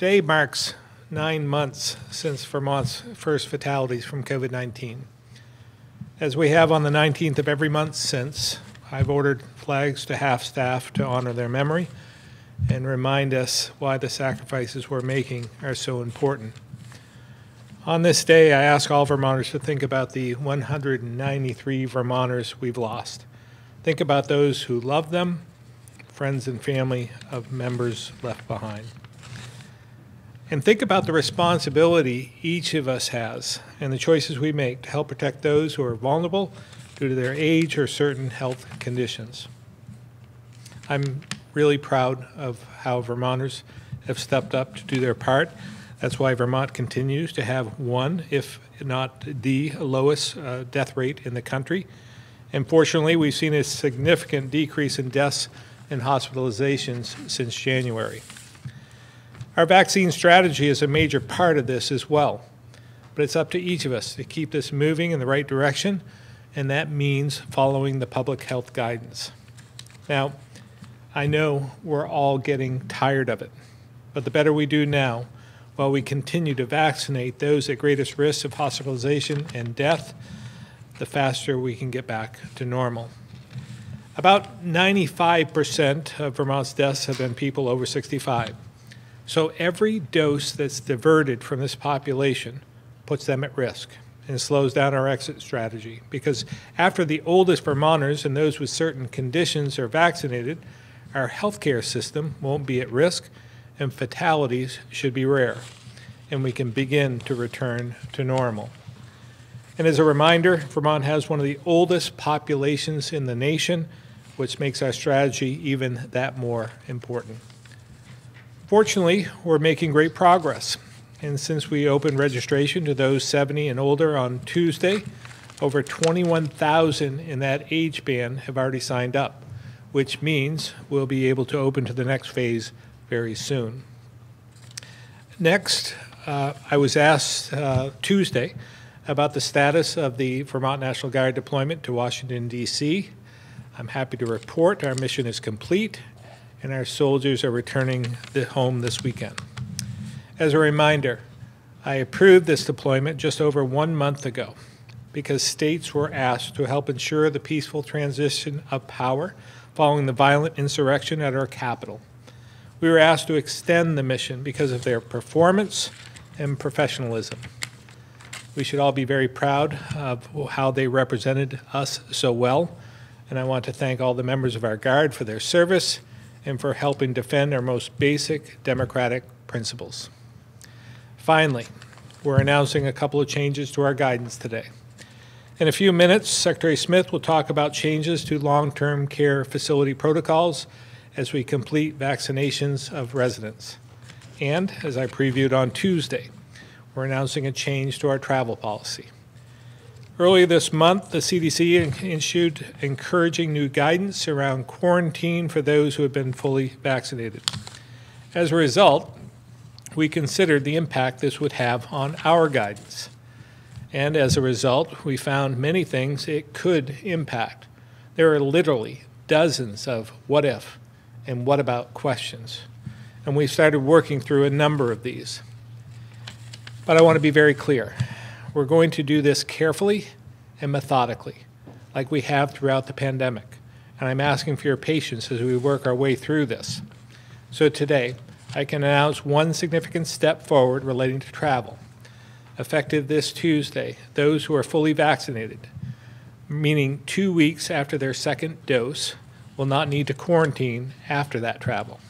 Today marks nine months since Vermont's first fatalities from COVID 19. As we have on the 19th of every month since, I've ordered flags to half staff to honor their memory and remind us why the sacrifices we're making are so important. On this day, I ask all Vermonters to think about the 193 Vermonters we've lost. Think about those who love them, friends and family of members left behind. And think about the responsibility each of us has and the choices we make to help protect those who are vulnerable due to their age or certain health conditions. I'm really proud of how Vermonters have stepped up to do their part. That's why Vermont continues to have one, if not the lowest uh, death rate in the country. And fortunately, we've seen a significant decrease in deaths and hospitalizations since January. Our vaccine strategy is a major part of this as well, but it's up to each of us to keep this moving in the right direction, and that means following the public health guidance. Now, I know we're all getting tired of it, but the better we do now, while we continue to vaccinate those at greatest risk of hospitalization and death, the faster we can get back to normal. About 95% of Vermont's deaths have been people over 65. So every dose that's diverted from this population puts them at risk and slows down our exit strategy because after the oldest Vermonters and those with certain conditions are vaccinated, our healthcare system won't be at risk and fatalities should be rare, and we can begin to return to normal. And as a reminder, Vermont has one of the oldest populations in the nation, which makes our strategy even that more important. Fortunately, we're making great progress. And since we opened registration to those 70 and older on Tuesday, over 21,000 in that age band have already signed up, which means we'll be able to open to the next phase very soon. Next, uh, I was asked uh, Tuesday about the status of the Vermont National Guard deployment to Washington, D.C. I'm happy to report our mission is complete and our soldiers are returning home this weekend. As a reminder, I approved this deployment just over one month ago because states were asked to help ensure the peaceful transition of power following the violent insurrection at our capital. We were asked to extend the mission because of their performance and professionalism. We should all be very proud of how they represented us so well, and I want to thank all the members of our Guard for their service and for helping defend our most basic democratic principles. Finally, we're announcing a couple of changes to our guidance today. In a few minutes, Secretary Smith will talk about changes to long-term care facility protocols as we complete vaccinations of residents. And, as I previewed on Tuesday, we're announcing a change to our travel policy. Earlier this month, the CDC issued encouraging new guidance around quarantine for those who have been fully vaccinated. As a result, we considered the impact this would have on our guidance. And as a result, we found many things it could impact. There are literally dozens of what if and what about questions. And we started working through a number of these. But I want to be very clear. We're going to do this carefully and methodically, like we have throughout the pandemic. And I'm asking for your patience as we work our way through this. So today, I can announce one significant step forward relating to travel. Effective this Tuesday, those who are fully vaccinated, meaning two weeks after their second dose, will not need to quarantine after that travel.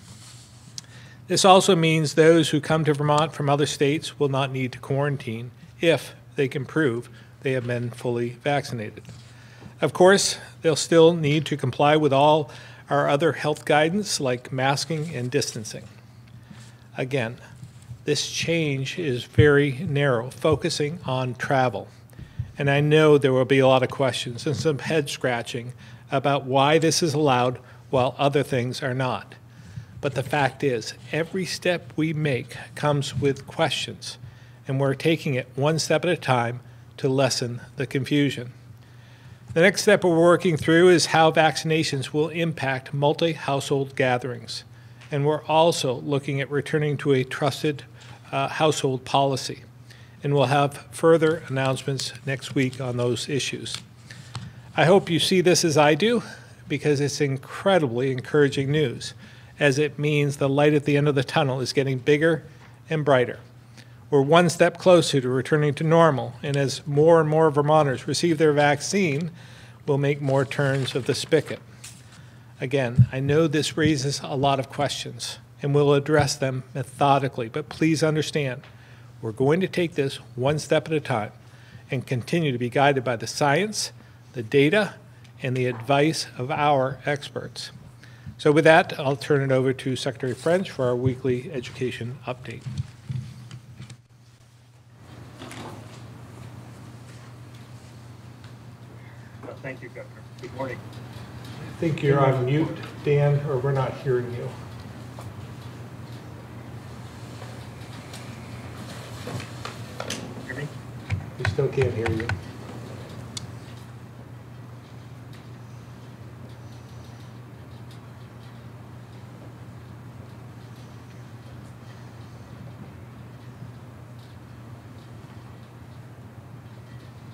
This also means those who come to Vermont from other states will not need to quarantine if they can prove they have been fully vaccinated. Of course, they'll still need to comply with all our other health guidance like masking and distancing. Again, this change is very narrow, focusing on travel. And I know there will be a lot of questions and some head scratching about why this is allowed while other things are not. But the fact is, every step we make comes with questions, and we're taking it one step at a time to lessen the confusion. The next step we're working through is how vaccinations will impact multi household gatherings. And we're also looking at returning to a trusted uh, household policy. And we'll have further announcements next week on those issues. I hope you see this as I do because it's incredibly encouraging news, as it means the light at the end of the tunnel is getting bigger and brighter. We're one step closer to returning to normal, and as more and more Vermonters receive their vaccine, we'll make more turns of the spigot. Again, I know this raises a lot of questions, and we'll address them methodically, but please understand, we're going to take this one step at a time and continue to be guided by the science, the data, and the advice of our experts. So with that, I'll turn it over to Secretary French for our weekly education update. Thank you, Governor. Good morning. I think you're on mute, Dan, or we're not hearing you. Hear me? We still can't hear you.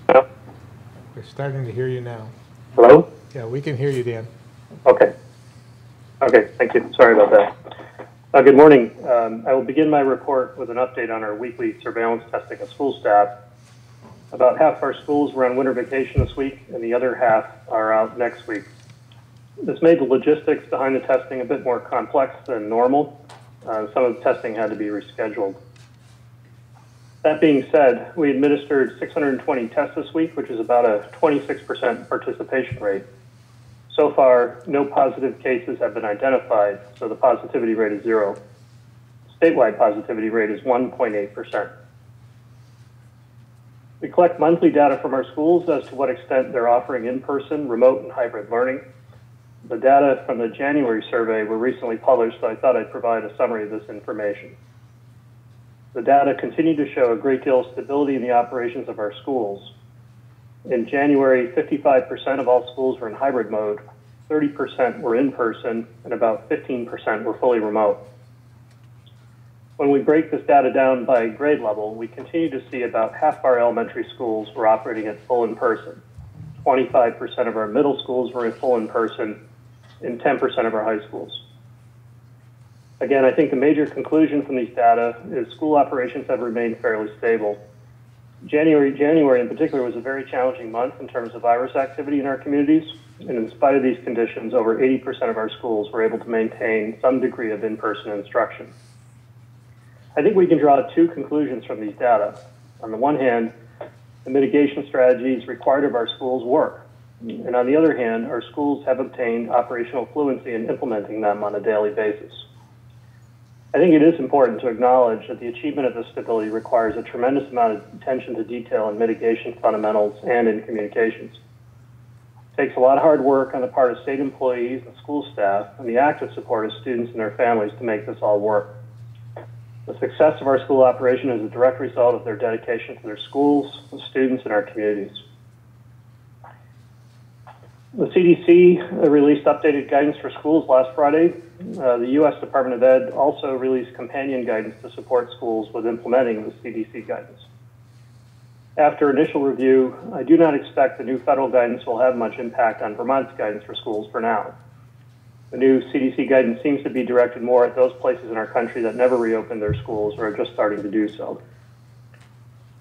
Hello? We're starting to hear you now. Hello? Yeah, we can hear you, Dan. Okay. Okay, thank you. Sorry about that. Uh, good morning. Um, I will begin my report with an update on our weekly surveillance testing of school staff. About half of our schools were on winter vacation this week, and the other half are out next week. This made the logistics behind the testing a bit more complex than normal. Uh, some of the testing had to be rescheduled. That being said, we administered 620 tests this week, which is about a 26% participation rate. So far, no positive cases have been identified, so the positivity rate is zero. Statewide positivity rate is 1.8%. We collect monthly data from our schools as to what extent they're offering in-person, remote, and hybrid learning. The data from the January survey were recently published, so I thought I'd provide a summary of this information. The data continue to show a great deal of stability in the operations of our schools. In January, 55% of all schools were in hybrid mode, 30% were in person, and about 15% were fully remote. When we break this data down by grade level, we continue to see about half our elementary schools were operating at full in person. 25% of our middle schools were in full in person, and 10% of our high schools. Again, I think the major conclusion from these data is school operations have remained fairly stable. January, January in particular was a very challenging month in terms of virus activity in our communities. And in spite of these conditions, over 80% of our schools were able to maintain some degree of in-person instruction. I think we can draw two conclusions from these data. On the one hand, the mitigation strategies required of our schools work. And on the other hand, our schools have obtained operational fluency in implementing them on a daily basis. I think it is important to acknowledge that the achievement of this stability requires a tremendous amount of attention to detail in mitigation fundamentals and in communications. It takes a lot of hard work on the part of state employees and school staff and the active support of students and their families to make this all work. The success of our school operation is a direct result of their dedication to their schools, the students, and our communities. The CDC released updated guidance for schools last Friday. Uh, the U.S. Department of Ed also released companion guidance to support schools with implementing the CDC guidance. After initial review, I do not expect the new federal guidance will have much impact on Vermont's guidance for schools for now. The new CDC guidance seems to be directed more at those places in our country that never reopened their schools or are just starting to do so.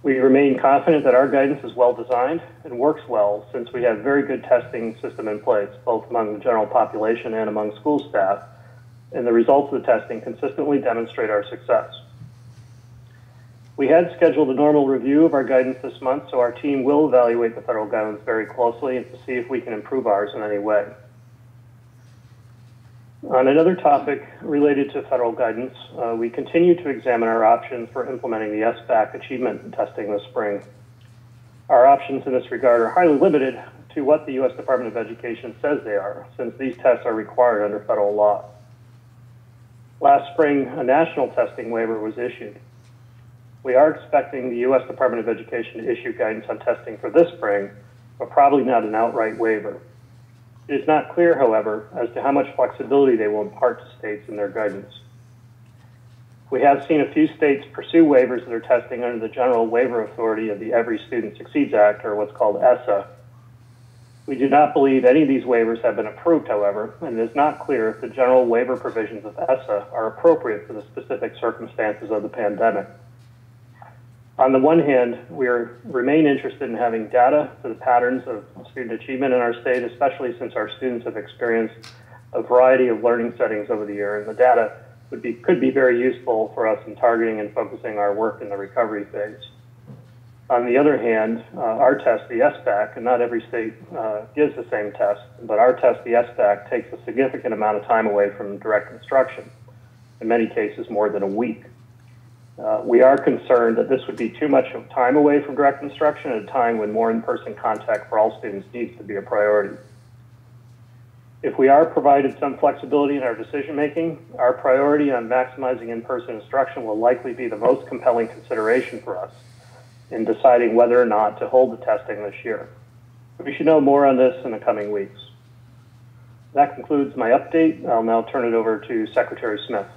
We remain confident that our guidance is well designed and works well since we have very good testing system in place, both among the general population and among school staff, and the results of the testing consistently demonstrate our success. We had scheduled a normal review of our guidance this month, so our team will evaluate the federal guidance very closely and to see if we can improve ours in any way. On another topic related to federal guidance, uh, we continue to examine our options for implementing the SBAC achievement testing this spring. Our options in this regard are highly limited to what the U.S. Department of Education says they are, since these tests are required under federal law. Last spring, a national testing waiver was issued. We are expecting the U.S. Department of Education to issue guidance on testing for this spring, but probably not an outright waiver. It is not clear, however, as to how much flexibility they will impart to states in their guidance. We have seen a few states pursue waivers of their testing under the general waiver authority of the Every Student Succeeds Act, or what's called ESSA. We do not believe any of these waivers have been approved, however, and it is not clear if the general waiver provisions of ESSA are appropriate for the specific circumstances of the pandemic. On the one hand, we are, remain interested in having data for the patterns of student achievement in our state, especially since our students have experienced a variety of learning settings over the year, and the data would be, could be very useful for us in targeting and focusing our work in the recovery phase. On the other hand, uh, our test, the SBAC, and not every state uh, gives the same test, but our test, the SBAC, takes a significant amount of time away from direct instruction, in many cases more than a week. Uh, we are concerned that this would be too much of time away from direct instruction at a time when more in-person contact for all students needs to be a priority. If we are provided some flexibility in our decision making, our priority on maximizing in-person instruction will likely be the most compelling consideration for us in deciding whether or not to hold the testing this year. We should know more on this in the coming weeks. That concludes my update. I'll now turn it over to Secretary Smith.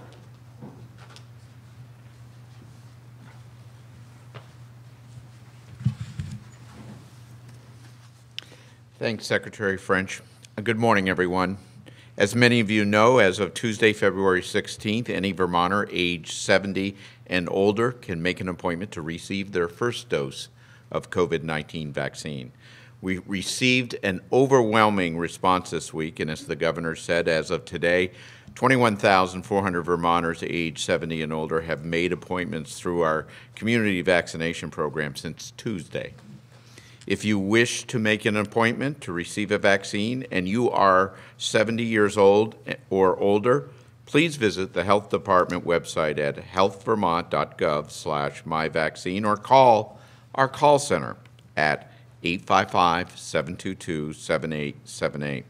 Thanks, Secretary French. Good morning, everyone. As many of you know, as of Tuesday, February 16th, any Vermonter age 70 and older can make an appointment to receive their first dose of COVID-19 vaccine. We received an overwhelming response this week, and as the governor said, as of today, 21,400 Vermonters age 70 and older have made appointments through our community vaccination program since Tuesday. If you wish to make an appointment to receive a vaccine and you are 70 years old or older, please visit the Health Department website at healthvermont.gov slash myvaccine or call our call center at 855-722-7878.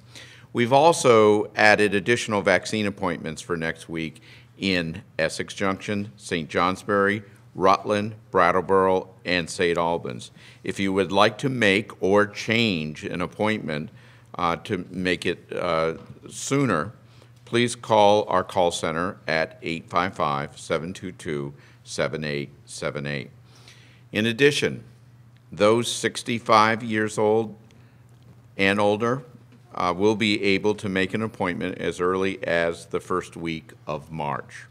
We've also added additional vaccine appointments for next week in Essex Junction, St. Johnsbury, Rutland, Brattleboro, and St. Albans. If you would like to make or change an appointment uh, to make it uh, sooner, please call our call center at 855-722-7878. In addition, those 65 years old and older uh, will be able to make an appointment as early as the first week of March.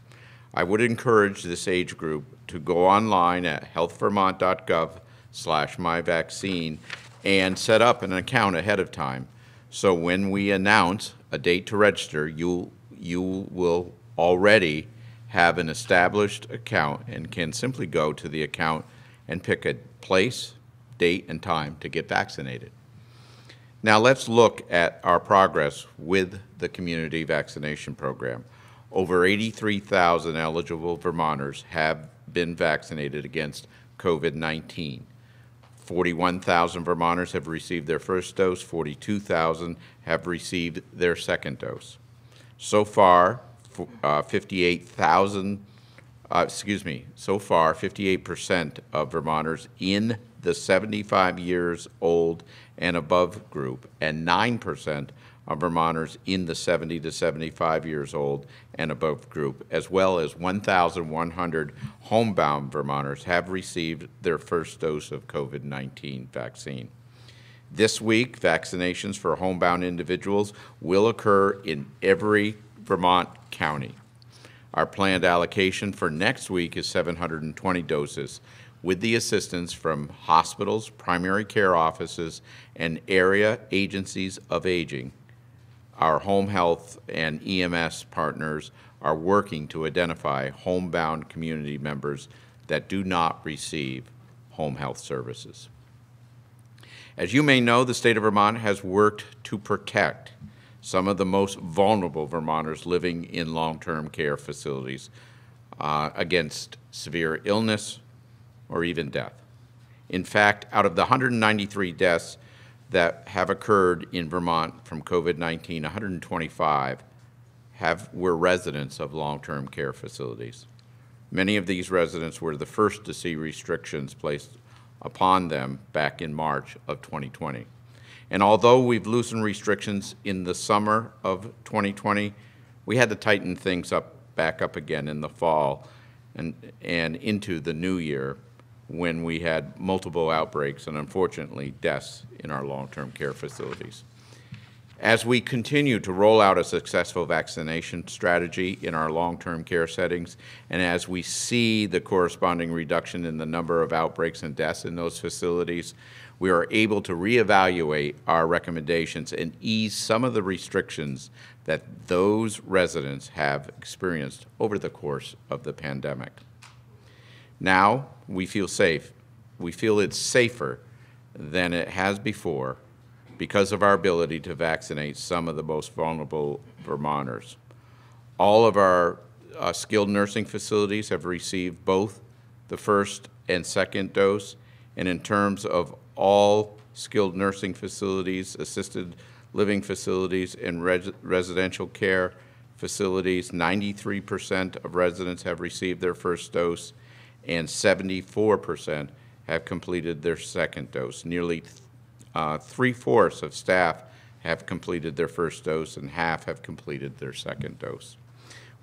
I would encourage this age group to go online at healthvermont.gov slash myvaccine and set up an account ahead of time. So when we announce a date to register, you, you will already have an established account and can simply go to the account and pick a place, date, and time to get vaccinated. Now let's look at our progress with the community vaccination program. Over 83,000 eligible Vermonters have been vaccinated against COVID-19. 41,000 Vermonters have received their first dose, 42,000 have received their second dose. So far, uh, 58,000, uh, excuse me, so far 58% of Vermonters in the 75 years old and above group and 9% of Vermonters in the 70 to 75 years old and above group, as well as 1,100 homebound Vermonters have received their first dose of COVID-19 vaccine. This week, vaccinations for homebound individuals will occur in every Vermont county. Our planned allocation for next week is 720 doses, with the assistance from hospitals, primary care offices, and area agencies of aging our home health and EMS partners are working to identify homebound community members that do not receive home health services. As you may know, the state of Vermont has worked to protect some of the most vulnerable Vermonters living in long-term care facilities uh, against severe illness or even death. In fact, out of the 193 deaths that have occurred in Vermont from COVID-19, 125 have, were residents of long-term care facilities. Many of these residents were the first to see restrictions placed upon them back in March of 2020. And although we've loosened restrictions in the summer of 2020, we had to tighten things up, back up again in the fall and, and into the new year when we had multiple outbreaks and unfortunately deaths in our long-term care facilities. As we continue to roll out a successful vaccination strategy in our long-term care settings, and as we see the corresponding reduction in the number of outbreaks and deaths in those facilities, we are able to reevaluate our recommendations and ease some of the restrictions that those residents have experienced over the course of the pandemic. Now, we feel safe. We feel it's safer than it has before because of our ability to vaccinate some of the most vulnerable Vermonters. All of our uh, skilled nursing facilities have received both the first and second dose, and in terms of all skilled nursing facilities, assisted living facilities, and res residential care facilities, 93% of residents have received their first dose, and 74% have completed their second dose. Nearly uh, three-fourths of staff have completed their first dose and half have completed their second dose.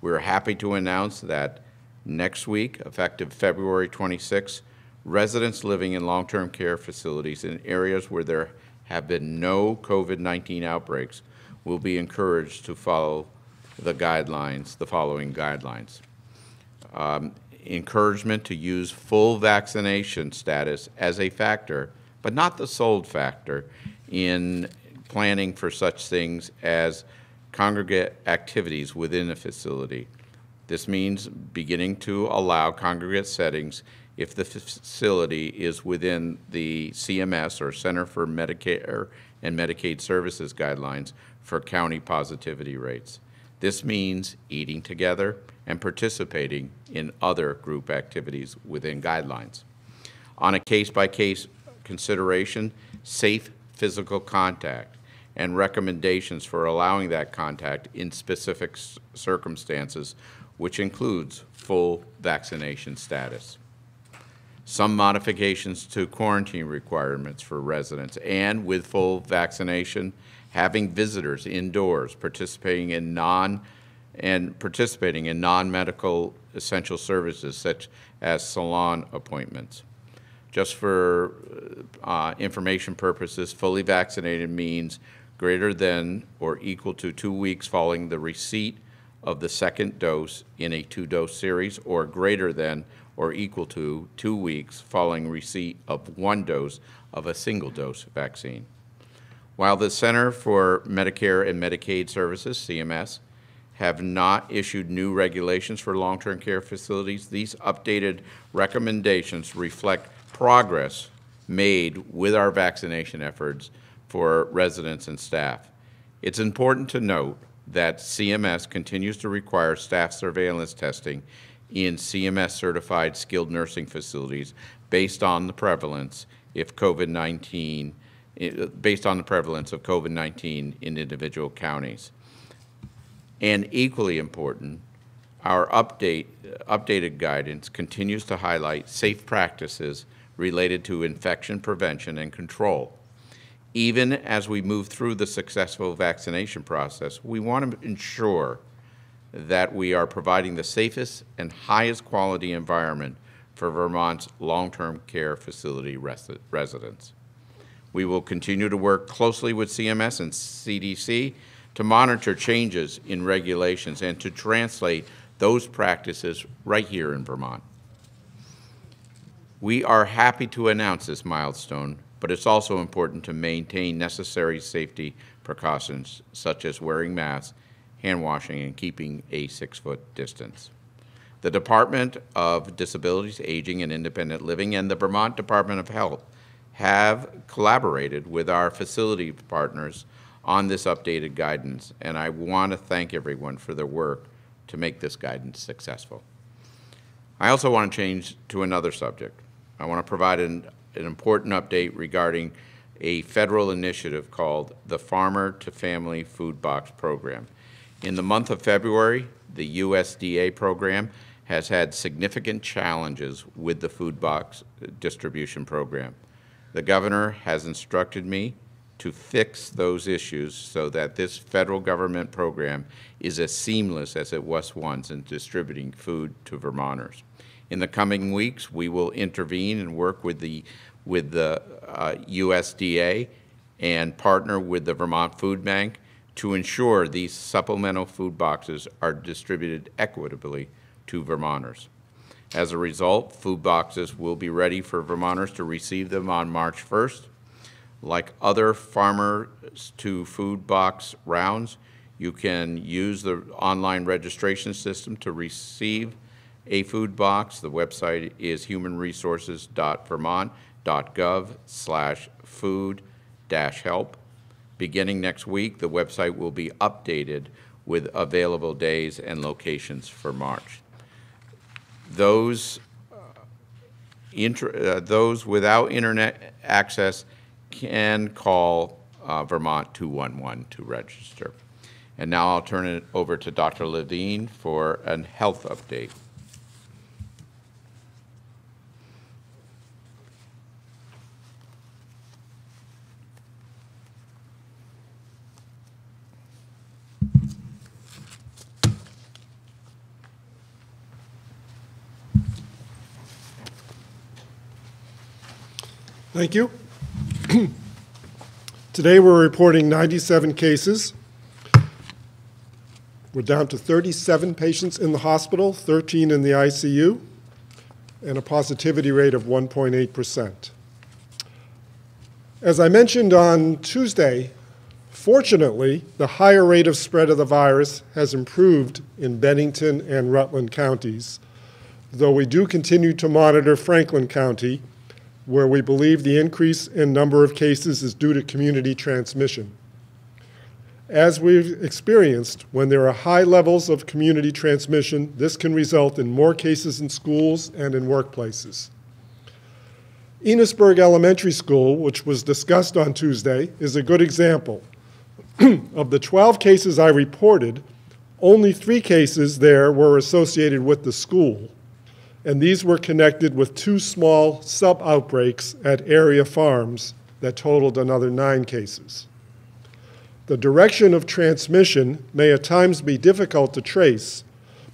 We're happy to announce that next week, effective February 26, residents living in long-term care facilities in areas where there have been no COVID-19 outbreaks will be encouraged to follow the guidelines, the following guidelines. Um, encouragement to use full vaccination status as a factor, but not the sole factor, in planning for such things as congregate activities within a facility. This means beginning to allow congregate settings if the facility is within the CMS or Center for Medicare and Medicaid Services guidelines for county positivity rates. This means eating together and participating in other group activities within guidelines. On a case-by-case consideration, safe physical contact and recommendations for allowing that contact in specific circumstances, which includes full vaccination status. Some modifications to quarantine requirements for residents and with full vaccination, having visitors indoors, participating in non and participating in non-medical essential services such as salon appointments. Just for uh, information purposes, fully vaccinated means greater than or equal to two weeks following the receipt of the second dose in a two-dose series or greater than or equal to two weeks following receipt of one dose of a single-dose vaccine. While the Center for Medicare and Medicaid Services, CMS, have not issued new regulations for long-term care facilities, these updated recommendations reflect progress made with our vaccination efforts for residents and staff. It's important to note that CMS continues to require staff surveillance testing in CMS-certified skilled nursing facilities based on the prevalence if COVID-19, eh, based on the prevalence of COVID-19 in individual counties. And equally important, our update, updated guidance continues to highlight safe practices related to infection prevention and control. Even as we move through the successful vaccination process, we want to ensure that we are providing the safest and highest quality environment for Vermont's long-term care facility residents. We will continue to work closely with CMS and CDC to monitor changes in regulations and to translate those practices right here in Vermont. We are happy to announce this milestone, but it's also important to maintain necessary safety precautions such as wearing masks, hand washing, and keeping a six-foot distance. The Department of Disabilities, Aging, and Independent Living and the Vermont Department of Health have collaborated with our facility partners on this updated guidance, and I want to thank everyone for their work to make this guidance successful. I also want to change to another subject. I want to provide an, an important update regarding a federal initiative called the Farmer to Family Food Box Program. In the month of February, the USDA program has had significant challenges with the food box distribution program. The governor has instructed me to fix those issues so that this federal government program is as seamless as it was once in distributing food to Vermonters. In the coming weeks, we will intervene and work with the, with the uh, USDA and partner with the Vermont Food Bank to ensure these supplemental food boxes are distributed equitably to Vermonters. As a result, food boxes will be ready for Vermonters to receive them on March 1st. Like other farmers to food box rounds, you can use the online registration system to receive a food box. The website is humanresources.vermont.gov slash food dash help. Beginning next week, the website will be updated with available days and locations for March. Those, uh, uh, those without internet access can call uh, Vermont 211 to register. And now I'll turn it over to Dr. Levine for a health update. Thank you. Today, we're reporting 97 cases. We're down to 37 patients in the hospital, 13 in the ICU, and a positivity rate of 1.8%. As I mentioned on Tuesday, fortunately, the higher rate of spread of the virus has improved in Bennington and Rutland counties, though we do continue to monitor Franklin County, where we believe the increase in number of cases is due to community transmission. As we've experienced, when there are high levels of community transmission, this can result in more cases in schools and in workplaces. Enosburg Elementary School, which was discussed on Tuesday, is a good example. of the 12 cases I reported, only three cases there were associated with the school, and these were connected with two small sub outbreaks at area farms that totaled another nine cases. The direction of transmission may at times be difficult to trace,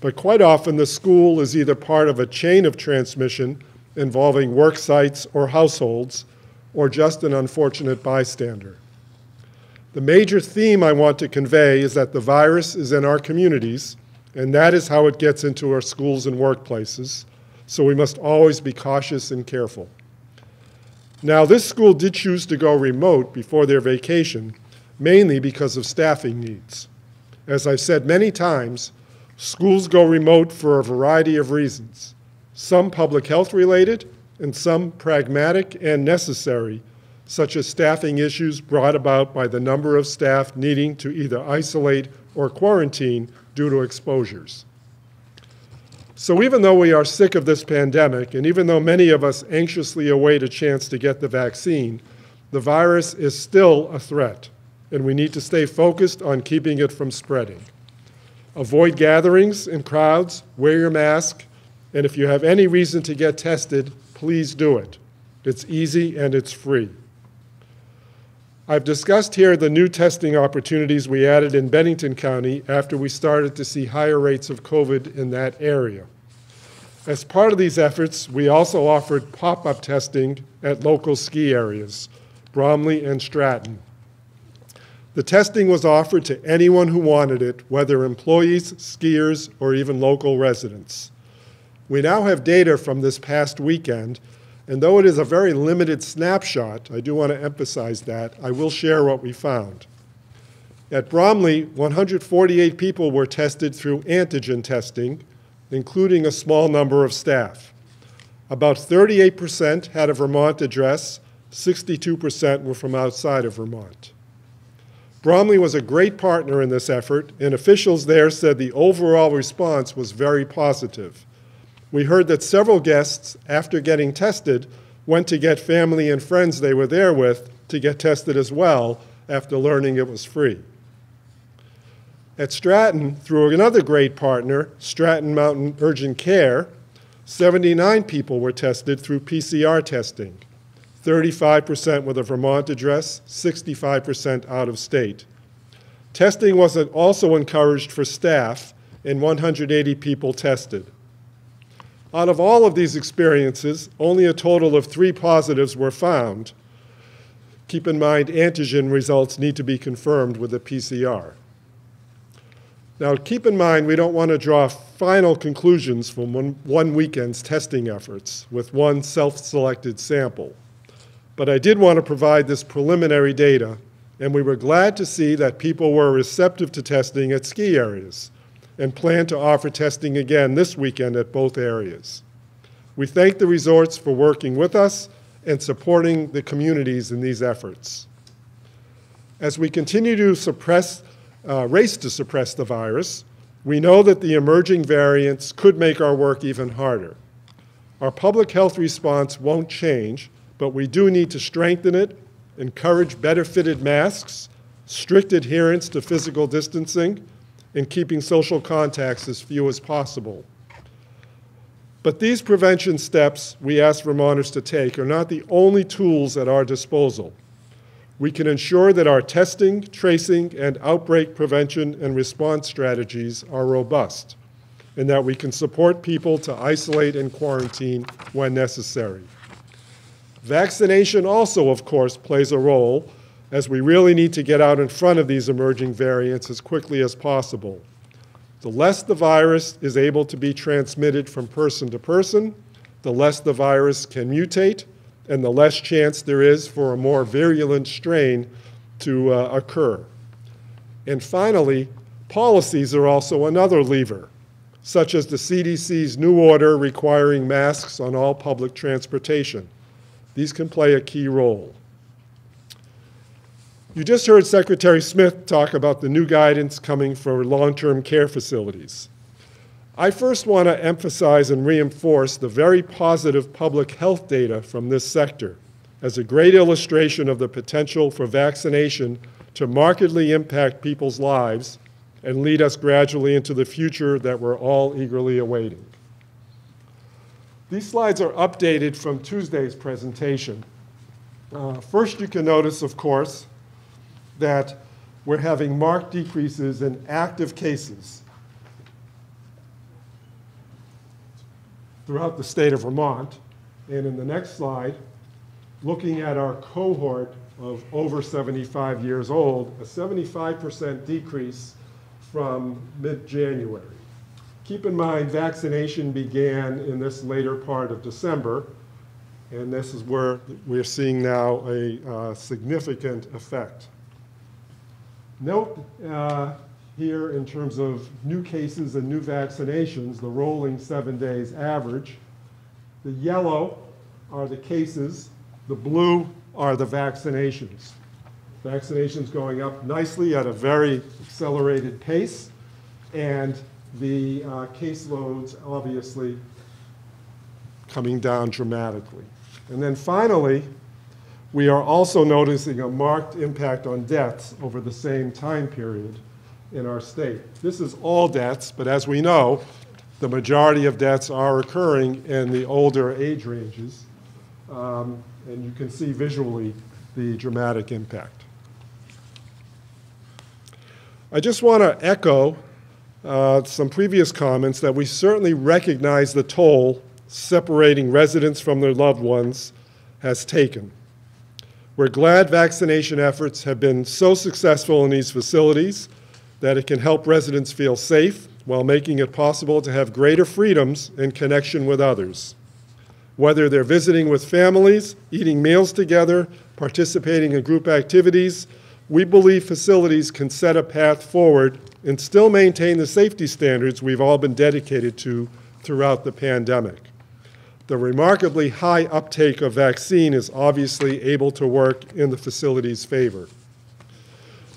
but quite often the school is either part of a chain of transmission involving work sites or households, or just an unfortunate bystander. The major theme I want to convey is that the virus is in our communities, and that is how it gets into our schools and workplaces, so we must always be cautious and careful. Now, this school did choose to go remote before their vacation, mainly because of staffing needs. As I've said many times, schools go remote for a variety of reasons, some public health related and some pragmatic and necessary, such as staffing issues brought about by the number of staff needing to either isolate or quarantine due to exposures. So even though we are sick of this pandemic, and even though many of us anxiously await a chance to get the vaccine, the virus is still a threat and we need to stay focused on keeping it from spreading. Avoid gatherings and crowds, wear your mask, and if you have any reason to get tested, please do it. It's easy and it's free. I've discussed here the new testing opportunities we added in Bennington County after we started to see higher rates of COVID in that area. As part of these efforts, we also offered pop up testing at local ski areas, Bromley and Stratton. The testing was offered to anyone who wanted it, whether employees, skiers, or even local residents. We now have data from this past weekend, and though it is a very limited snapshot, I do want to emphasize that, I will share what we found. At Bromley, 148 people were tested through antigen testing, including a small number of staff. About 38% had a Vermont address, 62% were from outside of Vermont. Bromley was a great partner in this effort, and officials there said the overall response was very positive. We heard that several guests, after getting tested, went to get family and friends they were there with to get tested as well after learning it was free. At Stratton, through another great partner, Stratton Mountain Urgent Care, 79 people were tested through PCR testing. 35% with a Vermont address, 65% out of state. Testing was also encouraged for staff, and 180 people tested. Out of all of these experiences, only a total of three positives were found. Keep in mind, antigen results need to be confirmed with a PCR. Now, keep in mind, we don't want to draw final conclusions from one, one weekend's testing efforts with one self-selected sample. But I did want to provide this preliminary data, and we were glad to see that people were receptive to testing at ski areas and plan to offer testing again this weekend at both areas. We thank the resorts for working with us and supporting the communities in these efforts. As we continue to suppress, uh, race to suppress the virus, we know that the emerging variants could make our work even harder. Our public health response won't change, but we do need to strengthen it, encourage better fitted masks, strict adherence to physical distancing, and keeping social contacts as few as possible. But these prevention steps we ask Vermonters to take are not the only tools at our disposal. We can ensure that our testing, tracing, and outbreak prevention and response strategies are robust, and that we can support people to isolate and quarantine when necessary. Vaccination also, of course, plays a role as we really need to get out in front of these emerging variants as quickly as possible. The less the virus is able to be transmitted from person to person, the less the virus can mutate, and the less chance there is for a more virulent strain to uh, occur. And finally, policies are also another lever, such as the CDC's new order requiring masks on all public transportation. These can play a key role. You just heard Secretary Smith talk about the new guidance coming for long-term care facilities. I first want to emphasize and reinforce the very positive public health data from this sector as a great illustration of the potential for vaccination to markedly impact people's lives and lead us gradually into the future that we're all eagerly awaiting. These slides are updated from Tuesday's presentation. Uh, first, you can notice, of course, that we're having marked decreases in active cases throughout the state of Vermont. And in the next slide, looking at our cohort of over 75 years old, a 75% decrease from mid-January. Keep in mind, vaccination began in this later part of December, and this is where we're seeing now a uh, significant effect. Note uh, here in terms of new cases and new vaccinations, the rolling seven days average. The yellow are the cases, the blue are the vaccinations. Vaccinations going up nicely at a very accelerated pace, and the uh, caseloads obviously coming down dramatically. And then finally, we are also noticing a marked impact on deaths over the same time period in our state. This is all deaths, but as we know, the majority of deaths are occurring in the older age ranges. Um, and you can see visually the dramatic impact. I just want to echo uh, some previous comments that we certainly recognize the toll separating residents from their loved ones has taken. We're glad vaccination efforts have been so successful in these facilities that it can help residents feel safe while making it possible to have greater freedoms in connection with others. Whether they're visiting with families, eating meals together, participating in group activities, we believe facilities can set a path forward and still maintain the safety standards we've all been dedicated to throughout the pandemic. The remarkably high uptake of vaccine is obviously able to work in the facility's favor.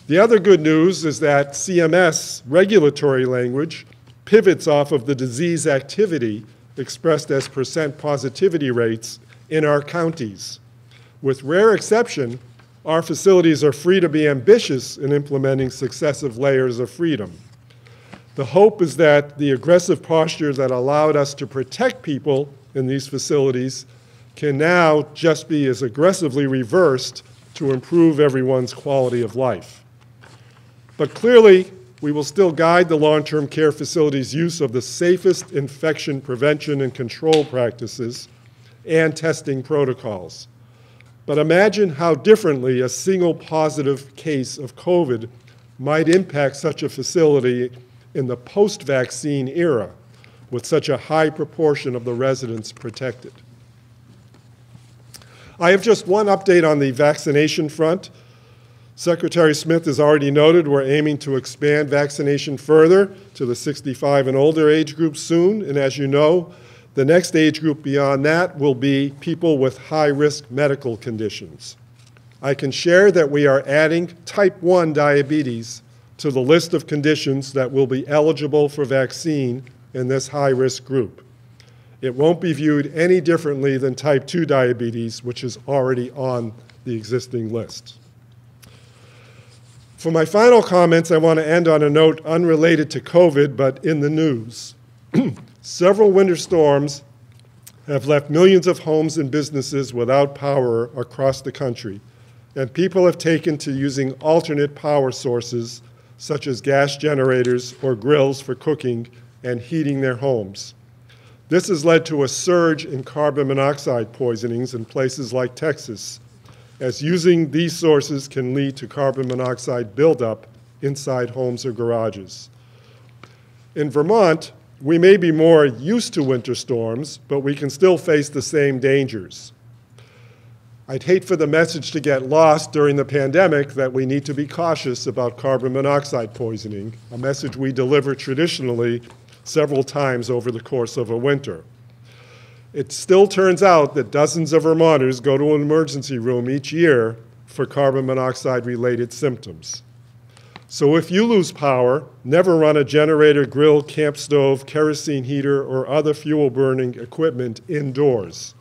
The other good news is that CMS regulatory language pivots off of the disease activity expressed as percent positivity rates in our counties. With rare exception, our facilities are free to be ambitious in implementing successive layers of freedom. The hope is that the aggressive posture that allowed us to protect people in these facilities can now just be as aggressively reversed to improve everyone's quality of life. But clearly, we will still guide the long-term care facility's use of the safest infection prevention and control practices and testing protocols. But imagine how differently a single positive case of COVID might impact such a facility in the post-vaccine era with such a high proportion of the residents protected. I have just one update on the vaccination front. Secretary Smith has already noted we're aiming to expand vaccination further to the 65 and older age group soon, and as you know, the next age group beyond that will be people with high-risk medical conditions. I can share that we are adding type 1 diabetes to the list of conditions that will be eligible for vaccine in this high-risk group. It won't be viewed any differently than type 2 diabetes, which is already on the existing list. For my final comments, I want to end on a note unrelated to COVID, but in the news. Several winter storms have left millions of homes and businesses without power across the country, and people have taken to using alternate power sources such as gas generators or grills for cooking and heating their homes. This has led to a surge in carbon monoxide poisonings in places like Texas, as using these sources can lead to carbon monoxide buildup inside homes or garages. In Vermont, we may be more used to winter storms, but we can still face the same dangers. I'd hate for the message to get lost during the pandemic that we need to be cautious about carbon monoxide poisoning, a message we deliver traditionally several times over the course of a winter. It still turns out that dozens of Vermonters go to an emergency room each year for carbon monoxide related symptoms. So if you lose power, never run a generator, grill, camp stove, kerosene heater, or other fuel burning equipment indoors.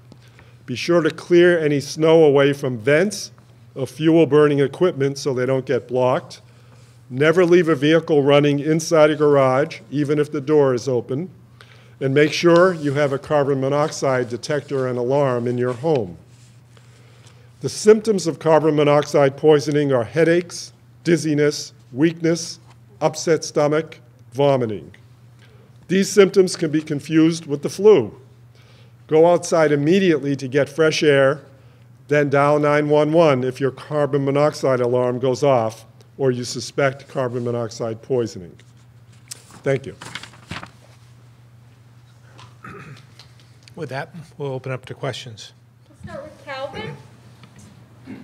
Be sure to clear any snow away from vents of fuel burning equipment so they don't get blocked. Never leave a vehicle running inside a garage, even if the door is open. And make sure you have a carbon monoxide detector and alarm in your home. The symptoms of carbon monoxide poisoning are headaches, dizziness, weakness, upset stomach, vomiting. These symptoms can be confused with the flu. Go outside immediately to get fresh air, then dial 911 if your carbon monoxide alarm goes off or you suspect carbon monoxide poisoning. Thank you. With that, we'll open up to questions. We'll start with Calvin. Thank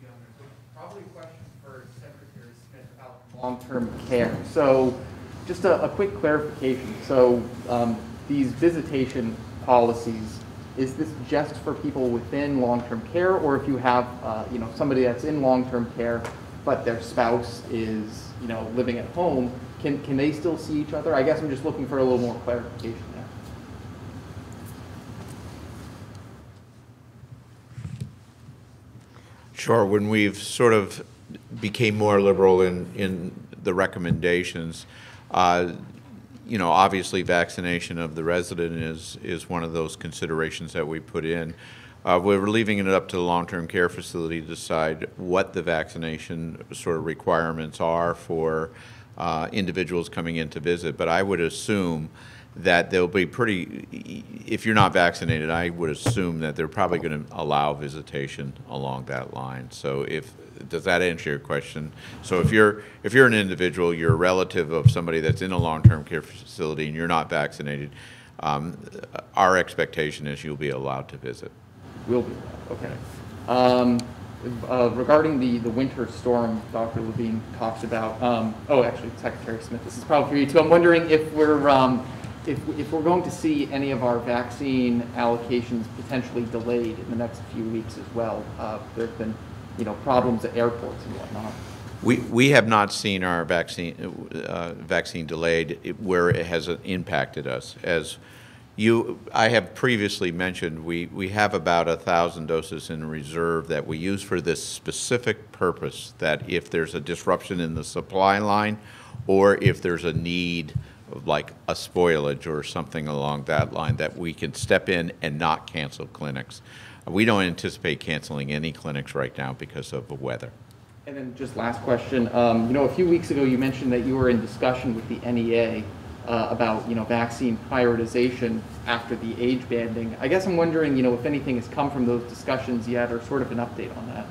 you, Governor. Probably a question for Secretary Smith about long-term care. So just a, a quick clarification. So um, these visitation policies, is this just for people within long-term care? Or if you have, uh, you know, somebody that's in long-term care, but their spouse is, you know, living at home, can, can they still see each other? I guess I'm just looking for a little more clarification there. Sure, when we've sort of became more liberal in, in the recommendations, uh, you know, obviously vaccination of the resident is, is one of those considerations that we put in. Uh, we're leaving it up to the long-term care facility to decide what the vaccination sort of requirements are for uh, individuals coming in to visit. But I would assume that they'll be pretty, if you're not vaccinated, I would assume that they're probably going to allow visitation along that line. So if, does that answer your question? So if you're, if you're an individual, you're a relative of somebody that's in a long-term care facility and you're not vaccinated, um, our expectation is you'll be allowed to visit. Will be, okay. Um, uh, Regarding the, the winter storm Dr. Levine talked about, um, oh, actually, Secretary Smith, this is probably for you too. I'm wondering if we're, um, if, if we're going to see any of our vaccine allocations potentially delayed in the next few weeks as well. Uh, There've been, you know, problems at airports and whatnot. We, we have not seen our vaccine, uh, vaccine delayed where it has impacted us. As you, I have previously mentioned, we, we have about a thousand doses in reserve that we use for this specific purpose, that if there's a disruption in the supply line, or if there's a need like a spoilage or something along that line, that we can step in and not cancel clinics. We don't anticipate canceling any clinics right now because of the weather. And then just last question, um, you know, a few weeks ago, you mentioned that you were in discussion with the NEA uh, about, you know, vaccine prioritization after the age banding. I guess I'm wondering, you know, if anything has come from those discussions yet, or sort of an update on that.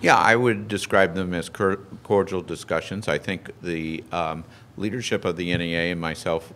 Yeah, I would describe them as cor- cordial discussions. I think the um, leadership of the NEA and myself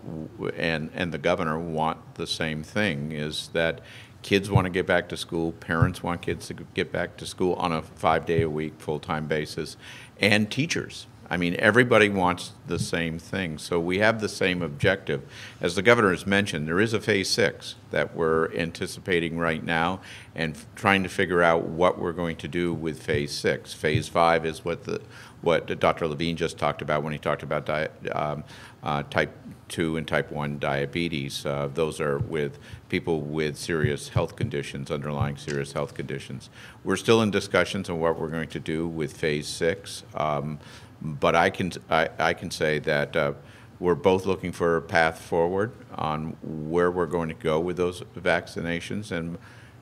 and, and the governor want the same thing, is that kids want to get back to school, parents want kids to get back to school on a five-day-a-week, full-time basis, and teachers. I mean, everybody wants the same thing. So we have the same objective. As the governor has mentioned, there is a phase six that we're anticipating right now and trying to figure out what we're going to do with phase six. Phase five is what the, what Dr. Levine just talked about when he talked about um, uh, type 2 and type 1 diabetes. Uh, those are with people with serious health conditions, underlying serious health conditions. We're still in discussions on what we're going to do with phase 6. Um, but I can, I, I can say that uh, we're both looking for a path forward on where we're going to go with those vaccinations and,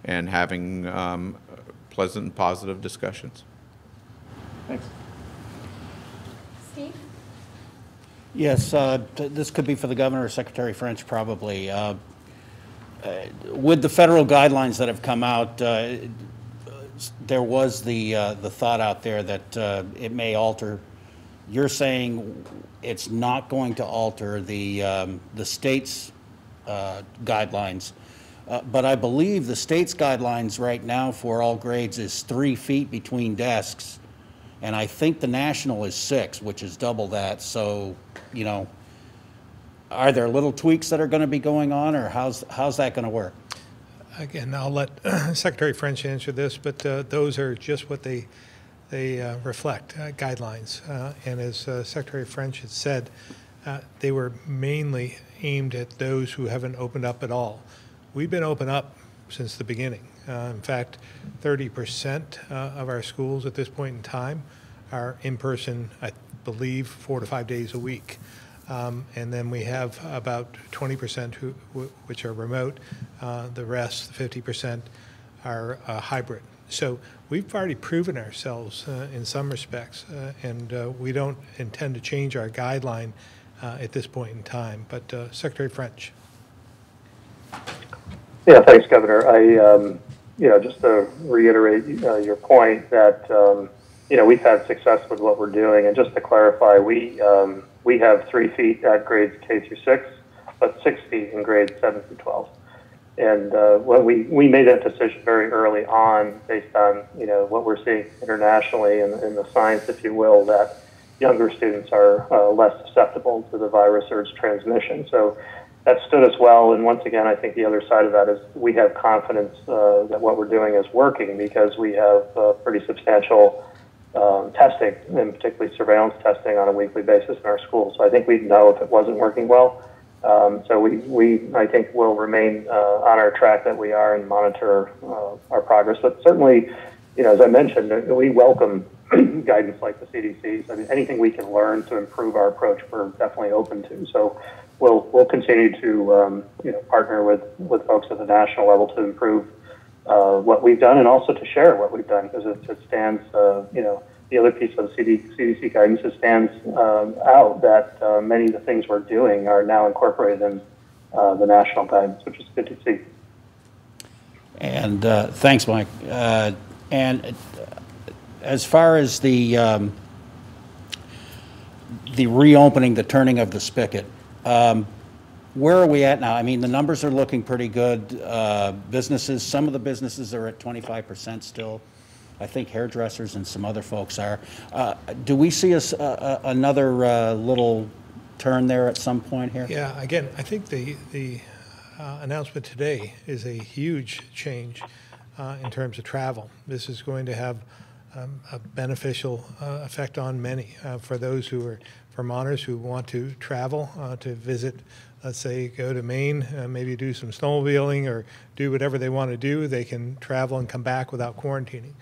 and having um, pleasant and positive discussions. Thanks. Yes, uh, th- this could be for the governor or Secretary French, probably. Uh, uh, With the federal guidelines that have come out, uh, there was the, uh, the thought out there that uh, it may alter. You're saying it's not going to alter the, um, the state's guidelines. But I believe the state's guidelines right now for all grades is three feet between desks. And I think the national is six, which is double that. So, you know, are there little tweaks that are going to be going on, or how's, how's that going to work? Again, I'll let Secretary French answer this, but uh, those are just what they, they uh, reflect, uh, guidelines. Uh, And as uh, Secretary French had said, uh, they were mainly aimed at those who haven't opened up at all. We've been open up since the beginning. Uh, In fact, 30% uh, of our schools at this point in time are in-person, I believe, four to five days a week. Um, And then we have about 20% who, wh- which are remote. Uh, The rest, 50%, are uh, hybrid. So we've already proven ourselves uh, in some respects, uh, and we don't intend to change our guideline at this point in time. But Secretary French. Yeah, thanks, Governor. I, um, you know, just to reiterate uh, your point that, um, you know, we've had success with what we're doing. And just to clarify, we, um, we have three feet at grades K through six, but six feet in grades seven through 12. And uh, when we, we made that decision very early on based on, you know, what we're seeing internationally in, in the science, if you will, that younger students are uh, less susceptible to the virus or its transmission. So that stood us well. And once again, I think the other side of that is we have confidence uh, that what we're doing is working because we have uh, pretty substantial um, testing, and particularly surveillance testing on a weekly basis in our schools. So I think we'd know if it wasn't working well. Um, so we, we, I think, will remain uh, on our track that we are and monitor uh, our progress. But certainly, you know, as I mentioned, we welcome guidance like the CDC's. I mean, anything we can learn to improve our approach, we're definitely open to. So we'll we'll continue to um, you know partner with with folks at the national level to improve uh, what we've done and also to share what we've done because it, it stands uh, you know the other piece of CD, CDC guidance is stands um, out that uh, many of the things we're doing are now incorporated in uh, the national guidance, which is good to see. And uh, thanks, Mike. Uh, And as far as the, um, the reopening, the turning of the spigot, um, where are we at now? I mean, the numbers are looking pretty good. Uh, Businesses, some of the businesses are at 25% still. I think hairdressers and some other folks are. Uh, Do we see us, uh, uh, another uh, little turn there at some point here? Yeah, again, I think the, the uh, announcement today is a huge change in terms of travel. This is going to have um, a beneficial effect on many. For those who are Vermonters who want to travel, uh, to visit, let's say, go to Maine, uh, maybe do some snowmobiling or do whatever they want to do, they can travel and come back without quarantining.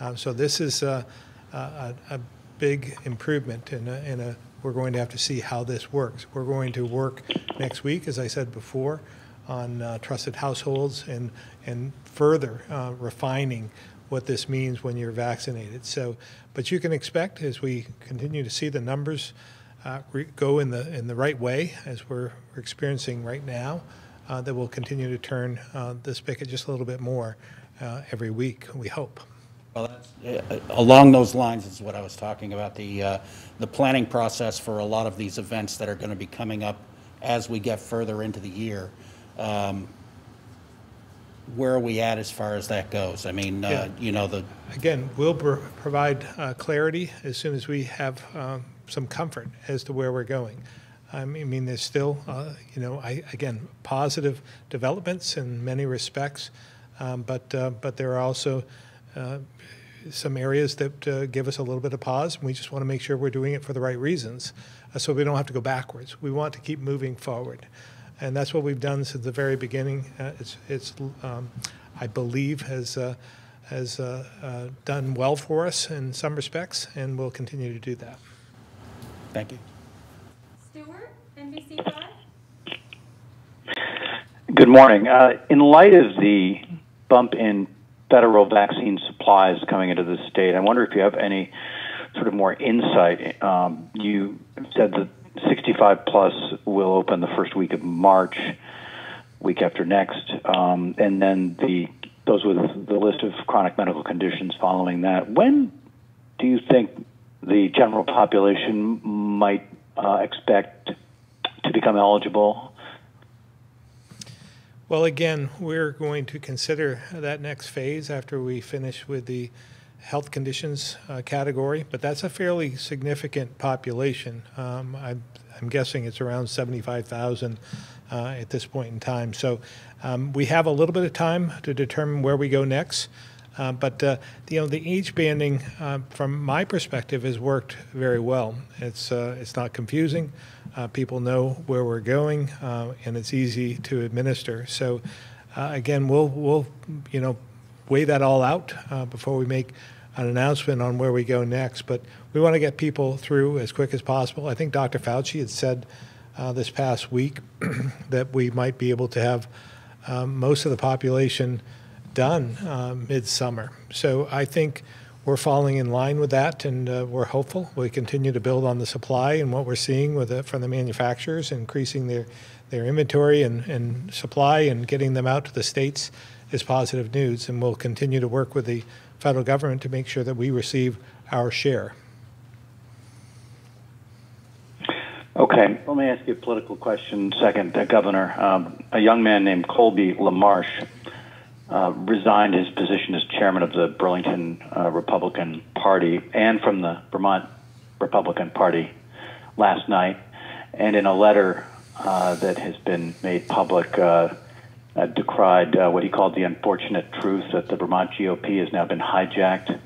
Uh, So this is a, a, a big improvement in a, in a we're going to have to see how this works. We're going to work next week, as I said before, on uh, trusted households and, and further uh, refining what this means when you're vaccinated. So, but you can expect as we continue to see the numbers uh, go in the in the right way, as we're, experiencing right now, uh, that we'll continue to turn uh, the spigot just a little bit more uh, every week. We hope. Well, uh, along those lines is what I was talking about, the, uh, the planning process for a lot of these events that are going to be coming up as we get further into the year. Um, Where are we at as far as that goes? I mean, uh, Yeah. you know, the, Again, we'll pro- provide uh, clarity as soon as we have um, some comfort as to where we're going. I mean, I mean, there's still, uh, you know, I, again, positive developments in many respects, um, but, uh, but there are also uh, some areas that uh, give us a little bit of pause. We just want to make sure we're doing it for the right reasons, uh, so we don't have to go backwards. We want to keep moving forward. And that's what we've done since the very beginning. Uh, It's, it's, um, I believe, has, uh, has uh, uh, done well for us in some respects, and we'll continue to do that. thank you. Stewart, NBC5. Good morning. Uh, in light of the bump in federal vaccine supplies coming into the state, I wonder if you have any sort of more insight. Um, you said that 65 plus will open the first week of March, week after next, um, and then the those with the list of chronic medical conditions following that. When do you think the general population might uh, expect to become eligible? Well, again, we're going to consider that next phase after we finish with the health conditions uh, category, but that's a fairly significant population. Um, I'm, I'm guessing it's around 75,000 uh, at this point in time. So um, we have a little bit of time to determine where we go next. Uh, but uh, you know, the age banding, uh, from my perspective, has worked very well. It's uh, it's not confusing. People know where we're going, and it's easy to administer. So, again, we'll we'll you know weigh that all out uh, before we make an announcement on where we go next. But we want to get people through as quick as possible. I think Dr. Fauci had said uh, this past week that we might be able to have um, most of the population done um, midsummer. So I think we're falling in line with that, and uh, we're hopeful. We continue to build on the supply and what we're seeing with the, from the manufacturers, increasing their their inventory and, and supply and getting them out to the states is positive news. And we'll continue to work with the federal government to make sure that we receive our share. Okay, let me ask you a political question second, uh, Governor. Um, a young man named Colby LaMarche uh, resigned his position as chairman of the Burlington uh, Republican Party and from the Vermont Republican Party last night. And in a letter uh, that has been made public, uh, decried uh, what he called the unfortunate truth that the Vermont GOP has now been hijacked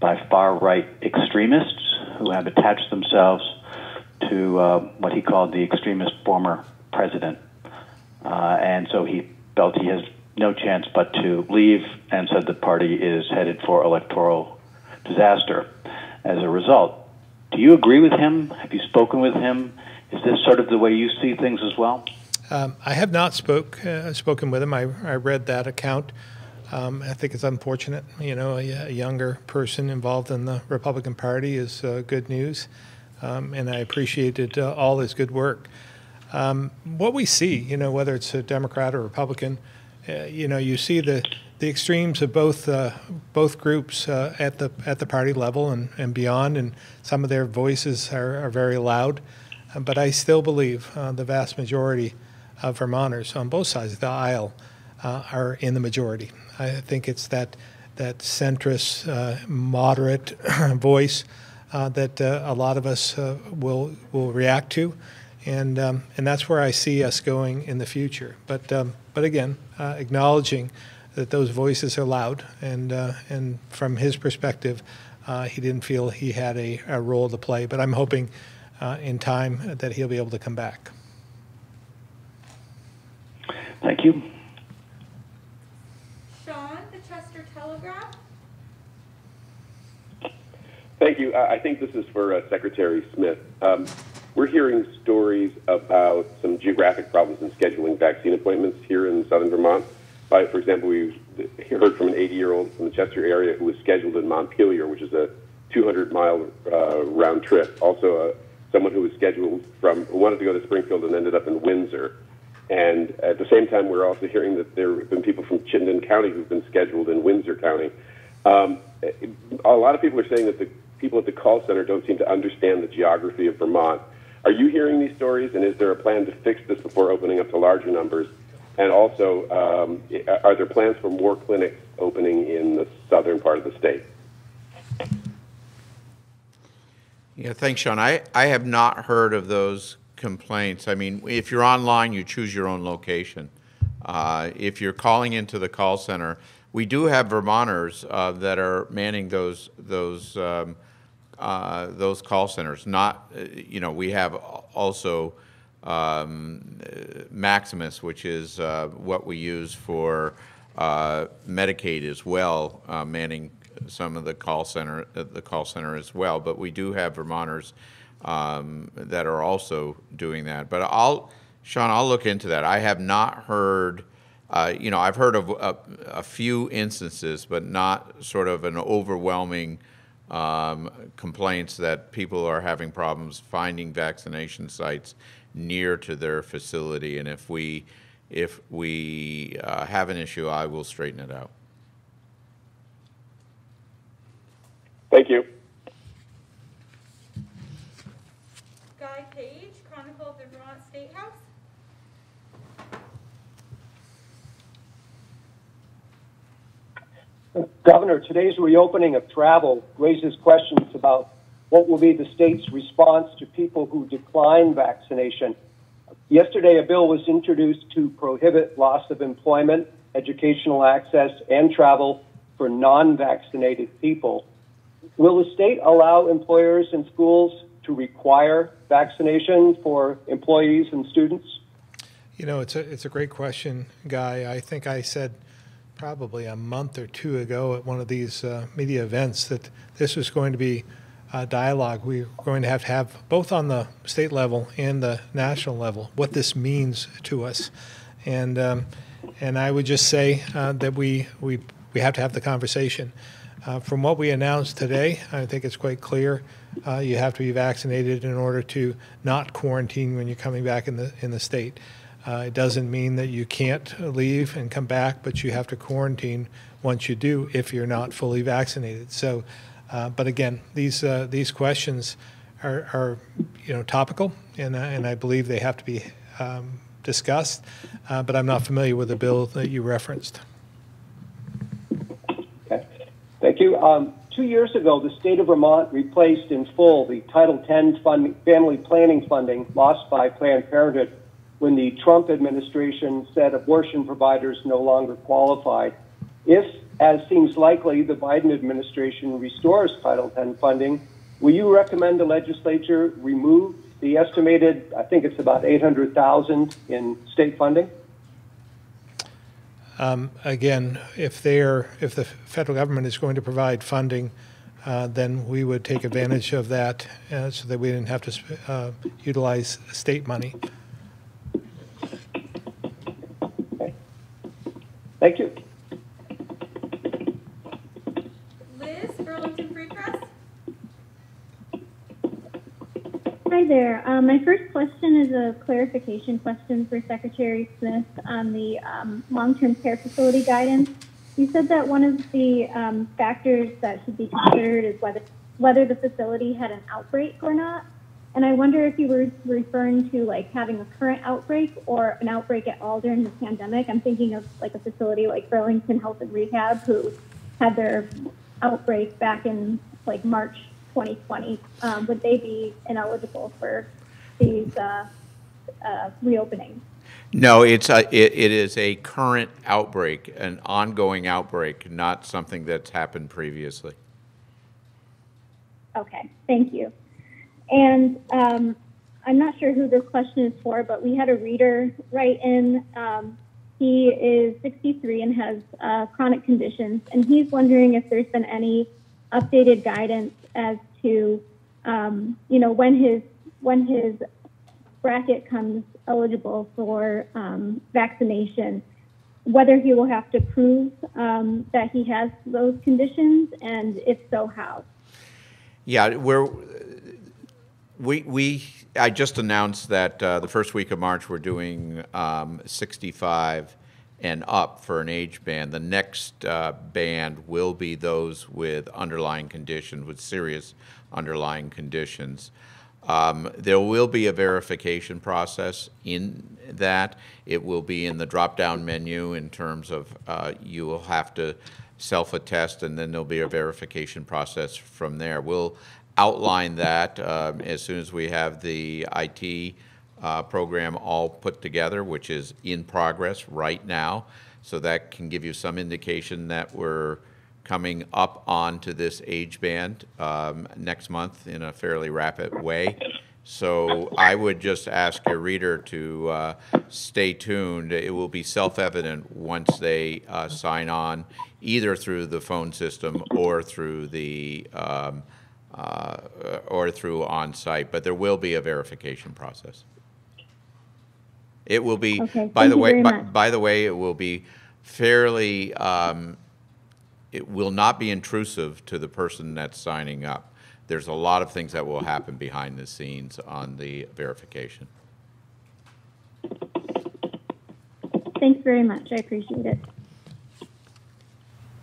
by far right extremists who have attached themselves to uh, what he called the extremist former president. Uh, and so he felt he has no chance but to leave and said the party is headed for electoral disaster as a result. Do you agree with him? Have you spoken with him? Is this sort of the way you see things as well? Um, I have not spoke uh, spoken with him. I, I read that account. Um, I think it's unfortunate. You know, a, a, younger person involved in the Republican Party is uh, good news, um, and I appreciated uh, all his good work. Um, what we see, you know, whether it's a Democrat or Republican, uh, you know, you see the the extremes of both uh, both groups uh, at the at the party level and, and beyond, and some of their voices are, are very loud. but I still believe the vast majority of Vermonters on both sides of the aisle uh, are in the majority. I think it's that that centrist, uh, moderate voice uh, that a lot of us will will react to, and um, and that's where I see us going in the future. But um, but again, acknowledging that those voices are loud, and and from his perspective, he didn't feel he had a, a, role to play. But I'm hoping in time that he'll be able to come back. Thank you. Sean, the Chester Telegraph. Thank you. I I think this is for uh, Secretary Smith. Um, we're hearing stories about some geographic problems in scheduling vaccine appointments here in southern Vermont. By, for example, we heard from an 80-year-old from the Chester area who was scheduled in Montpelier, which is a 200-mile uh, round trip. Also, uh, someone who was scheduled from who wanted to go to Springfield and ended up in Windsor. And at the same time, we're also hearing that there have been people from Chittenden County who've been scheduled in Windsor County. Um, a lot of people are saying that the people at the call center don't seem to understand the geography of Vermont. Are you hearing these stories, and is there a plan to fix this before opening up to larger numbers? And also, um, are there plans for more clinics opening in the southern part of the state? Yeah, thanks, Sean. I, I have not heard of those complaints. I mean, if you're online, you choose your own location. Uh, if you're calling into the call center, we do have Vermonters uh, that are manning those those um, uh, those call centers. Not, uh, you know, we have also um, Maximus, which is uh, what we use for uh, Medicaid as well, manning some of the call center, the call center as well. But we do have Vermonters um, that are also doing that. But I'll, Sean, I'll look into that. I have not heard. Uh, you know, I've heard of a, a, few instances, but not sort of an overwhelming um, complaints that people are having problems finding vaccination sites near to their facility. And if we, if we uh, have an issue, I will straighten it out. Thank you. Guy Page, Chronicle of the Vermont State House. Governor, today's reopening of travel raises questions about what will be the state's response to people who decline vaccination. Yesterday, a bill was introduced to prohibit loss of employment, educational access, and travel for non vaccinated people. Will the state allow employers and schools to require vaccination for employees and students? You know, it's a, it's a great question, Guy. I think I said probably a month or two ago at one of these uh, media events that this was going to be a dialogue. We are going to have to have both on the state level and the national level what this means to us. And um, and I would just say uh, that we we we have to have the conversation. Uh, from what we announced today I think it's quite clear uh, you have to be vaccinated in order to not quarantine when you're coming back in the in the state uh, it doesn't mean that you can't leave and come back, but you have to quarantine once you do if you're not fully vaccinated. So, uh, but again, these uh, these questions are, are, you know topical, and uh, and I believe they have to be um, discussed. Uh, but I'm not familiar with the bill that you referenced. Okay, thank you. Um, two years ago, the state of Vermont replaced in full the Title X fund, family planning funding lost by Planned Parenthood when the Trump administration said abortion providers no longer qualified. If, as seems likely, the Biden administration restores Title X funding, will you recommend the legislature remove the estimated, I think it's about 800,000 in state funding? Um, again, if they're if the federal government is going to provide funding, uh, then we would take advantage of that uh, so that we didn't have to uh, utilize state money. Thank you. Liz, Burlington Free Press. Hi there. Um, my first question is a clarification question for Secretary Smith on the um, long-term care facility guidance. You said that one of the um, factors that should be considered is whether whether the facility had an outbreak or not. And I wonder if you were referring to like having a current outbreak or an outbreak at all during the pandemic. I'm thinking of like a facility like Burlington Health and Rehab who had their outbreak back in like March 2020. Um, would they be ineligible for these uh, uh, reopenings? No, it's a, it, it is a current outbreak, an ongoing outbreak, not something that's happened previously. Okay, thank you. And um, I'm not sure who this question is for, but we had a reader write in. Um, he is 63 and has uh, chronic conditions, and he's wondering if there's been any updated guidance as to, um, you know, when his when his bracket comes eligible for um, vaccination, whether he will have to prove um, that he has those conditions, and if so, how. Yeah, we're, we, we, I just announced that uh, the first week of March, we're doing um, 65 and up for an age band. The next uh, band will be those with underlying conditions, with serious underlying conditions. Um, There will be a verification process in that. It will be in the drop-down menu in terms of, uh, you will have to self-attest, and then there'll be a verification process from there. We'll outline that um, as soon as we have the IT uh, program all put together, which is in progress right now. So that can give you some indication that we're coming up onto this age band um, next month in a fairly rapid way. So I would just ask your reader to uh, stay tuned. It will be self-evident once they uh, sign on, either through the phone system or through the um, uh, or through on-site. But there will be a verification process. It will be, Okay, by thank the you way, very by, much. by the way, it will be fairly, um, it will not be intrusive to the person that's signing up. There's a lot of things that will happen behind the scenes on the verification. Thanks very much. I appreciate it.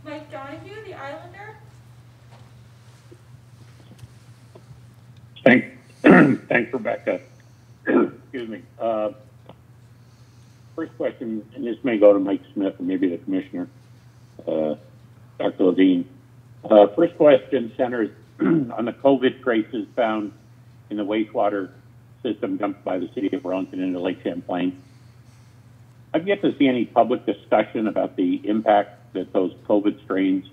Mike Donahue, the Islander. Thanks, thanks, Rebecca. Excuse me. Uh, First question, and this may go to Mike Smith or maybe the commissioner, uh, Dr. Levine. Uh, First question centers on the COVID traces found in the wastewater system dumped by the city of Burlington into Lake Champlain. I've yet to see any public discussion about the impact that those COVID strains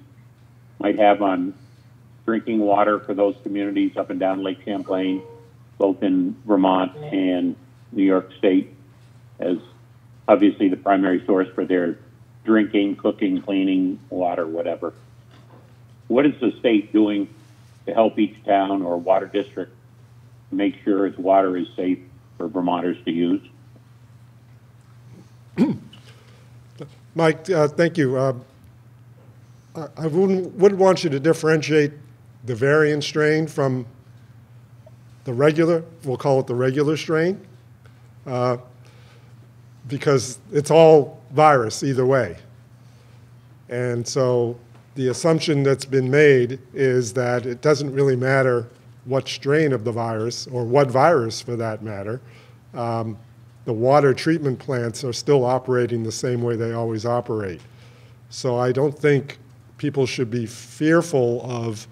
might have on drinking water for those communities up and down Lake Champlain, both in Vermont and New York State, as obviously the primary source for their drinking, cooking, cleaning, water, whatever. What is the state doing to help each town or water district make sure its water is safe for Vermonters to use? Mike, uh, thank you. Uh, I wouldn't, would want you to differentiate the variant strain from the regular, we'll call it the regular strain, uh, because it's all virus either way. And so the assumption that's been made is that it doesn't really matter what strain of the virus, or what virus for that matter. Um, the water treatment plants are still operating the same way they always operate. So I don't think people should be fearful of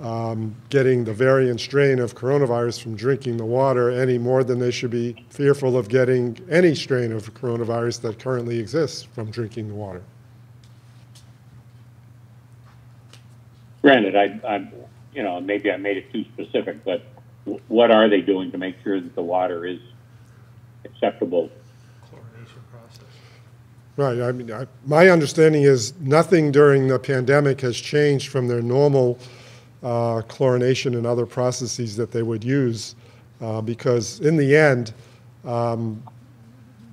um, getting the variant strain of coronavirus from drinking the water any more than they should be fearful of getting any strain of coronavirus that currently exists from drinking the water. Granted, I, I'm, you know, maybe I made it too specific, but what are they doing to make sure that the water is acceptable? Chlorination process. Right, I mean, I, my understanding is nothing during the pandemic has changed from their normal uh, chlorination and other processes that they would use, uh, because in the end, um,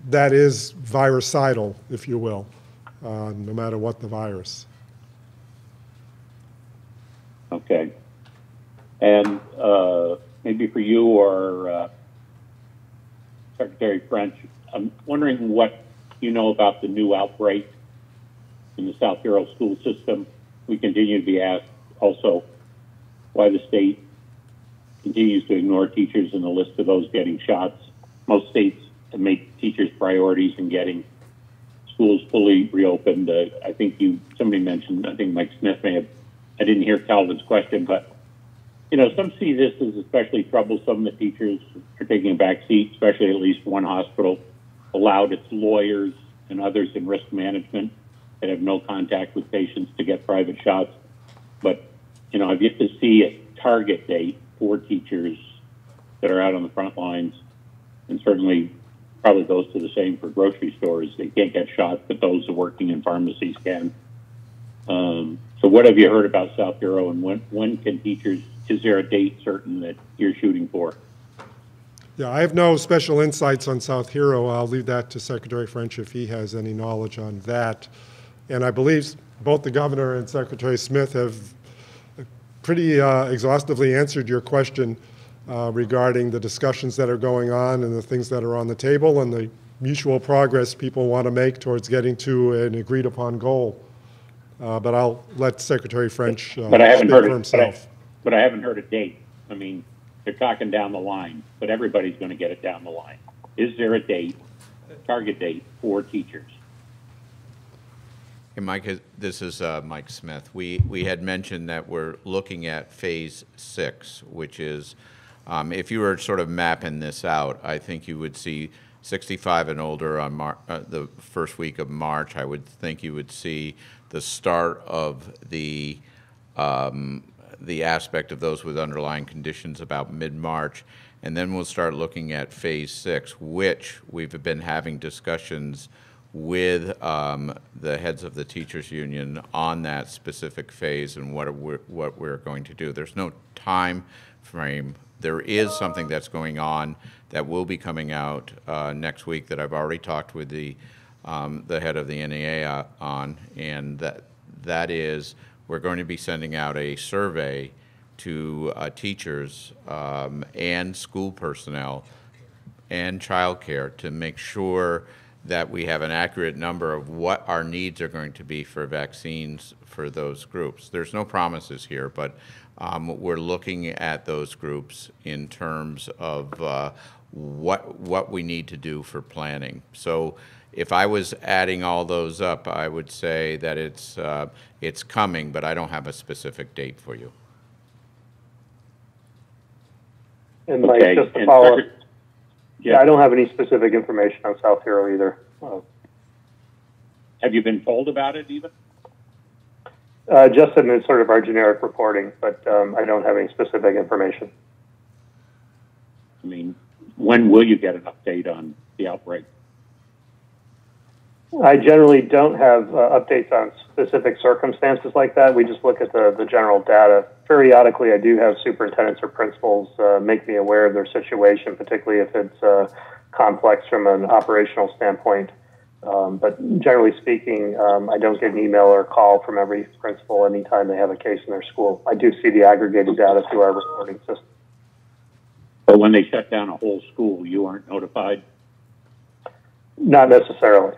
that is virucidal, if you will, uh, no matter what the virus. Okay. And uh, maybe for you or uh, Secretary French, I'm wondering what you know about the new outbreak in the South Hero school system. We continue to be asked also why the state continues to ignore teachers in the list of those getting shots. Most states made teachers priorities in getting schools fully reopened. Uh, I think you somebody mentioned. I think Mike Smith may have. I didn't hear Calvin's question, but you know, some see this as especially troublesome that teachers are taking a back seat, especially at least one hospital allowed its lawyers and others in risk management that have no contact with patients to get private shots. But, you know, I've yet to see a target date for teachers that are out on the front lines. And certainly probably goes to the same for grocery stores. They can't get shot, but those working in pharmacies can. Um, so what have you heard about South Hero and when, when can teachers is there a date certain that you're shooting for? Yeah, I have no special insights on South Hero. I'll leave that to Secretary French if he has any knowledge on that. And I believe both the governor and Secretary Smith have pretty uh, exhaustively answered your question uh, regarding the discussions that are going on and the things that are on the table and the mutual progress people want to make towards getting to an agreed upon goal. Uh, But I'll let Secretary French uh, But I haven't speak heard for it, but I, but I haven't heard a date. I mean, they're talking down the line, but everybody's gonna get it down the line. Is there a date, target date for teachers? Hey, Mike, this is uh, Mike Smith. We, we had mentioned that we're looking at Phase Six, which is, um, if you were sort of mapping this out, I think you would see 65 and older on Mar, uh, the first week of March. I would think you would see the start of the, um, the aspect of those with underlying conditions about mid-March. And then we'll start looking at Phase Six, which we've been having discussions with um, the heads of the teachers union on that specific phase and what we're, what we're going to do. There's no time frame. There is something that's going on that will be coming out uh, next week that I've already talked with the um, the head of the NEA uh, on, and that that is we're going to be sending out a survey to uh, teachers um, and school personnel and childcare to make sure that we have an accurate number of what our needs are going to be for vaccines for those groups. There's no promises here, but um, we're looking at those groups in terms of uh, what what we need to do for planning. So, if I was adding all those up, I would say that it's uh, it's coming, but I don't have a specific date for you. And Mike, Okay, just to follow up, Secret- yeah, I don't have any specific information on South Hero either. Uh, Have you been told about it even? Uh, just in sort of our generic reporting, but um, I don't have any specific information. I mean, when will you get an update on the outbreak? I generally don't have uh, updates on specific circumstances like that. We just look at the, the general data. Periodically, I do have superintendents or principals uh, make me aware of their situation, particularly if it's uh, complex from an operational standpoint. Um, but generally speaking, um, I don't get an email or call from every principal anytime they have a case in their school. I do see the aggregated data through our reporting system. But when they shut down a whole school, you aren't notified? Not necessarily.